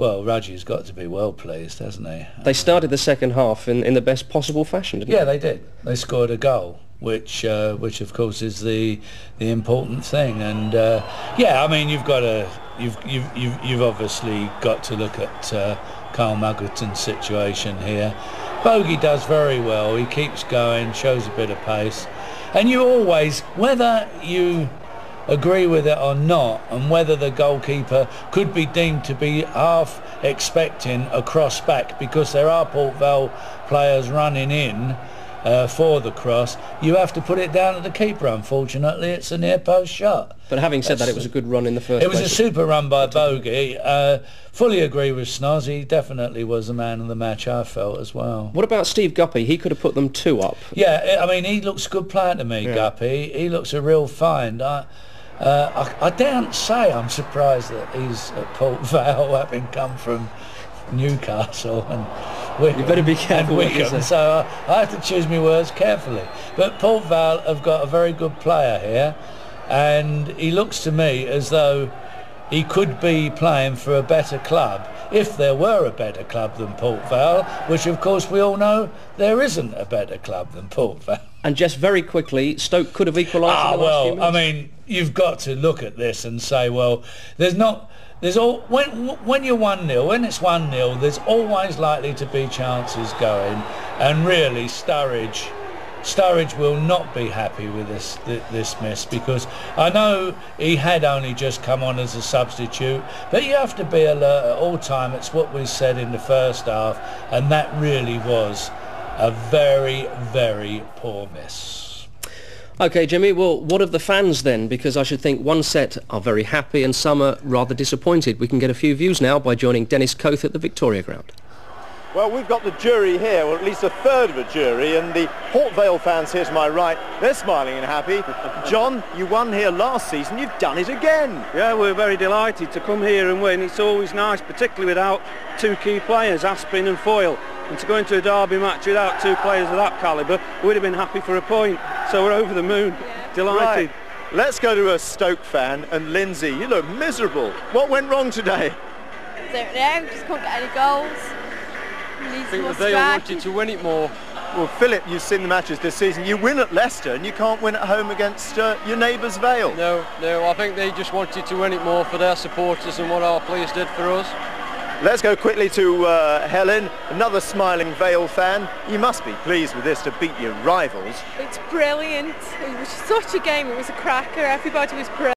well, Raji's got to be well pleased, hasn't he? They started the second half in, in the best possible fashion, didn't yeah, they? Yeah, they did. They scored a goal, which uh, which of course is the the important thing. And uh, yeah, I mean, you've got to you've you've you've, you've obviously got to look at uh, Carl Muggleton's situation here. Bogie does very well. He keeps going, shows a bit of pace, and you always, whether you agree with it or not, and whether the goalkeeper could be deemed to be half expecting a cross back because there are Port Vale players running in uh, for the cross, you have to put it down to the keeper. Unfortunately, it's a near post shot. But having said That's, that, it was a good run in the first. It was place. a super run by Bogie. Uh, fully agree with Snoz. He definitely was the man of the match. I felt as well. What about Steve Guppy? He could have put them two up. Yeah, I mean, he looks a good player to me. Yeah. Guppy. He looks a real find. I, uh, I, I daren't say I'm surprised that he's at Port Vale, having come from Newcastle and Wycombe. You better be careful. So I, I, have to choose my words carefully. But Port Vale have got a very good player here, and he looks to me as though he could be playing for a better club if there were a better club than Port Vale, which of course we all know there isn't a better club than Port Vale. And just very quickly, Stoke could have equalised. Ah, well, I mean, you've got to look at this and say, well, there's not. There's all when when you're one 0 when it's one 0 there's always likely to be chances going, and really Sturridge Sturridge will not be happy with this this miss because I know he had only just come on as a substitute, but you have to be alert at all time. It's what we said in the first half, and that really was a very, very poor miss. Okay, Jimmy, well, what of the fans then? Because I should think one set are very happy and some are rather disappointed. We can get a few views now by joining Dennis Coath at the Victoria Ground. Well, we've got the jury here, or at least a third of a jury, and the Port Vale fans here to my right, they're smiling and happy. John, you won here last season, you've done it again. Yeah, we're very delighted to come here and win. It's always nice, particularly without two key players, Aspin and Foyle. And to go into a derby match without two players of that calibre, we'd have been happy for a point. So we're over the moon, delighted. Right. Let's go to a Stoke fan, and Lindsay, you look miserable. What went wrong today? Don't know, just couldn't get any goals. I think that they all wanted to win it more. Well, Philip, you've seen the matches this season. You win at Leicester and you can't win at home against uh, your neighbours Vale. No, no, I think they just wanted to win it more for their supporters and what our players did for us. Let's go quickly to uh, Helen, another smiling Vale fan. You must be pleased with this to beat your rivals. It's brilliant. It was such a game. It was a cracker. Everybody was brilliant.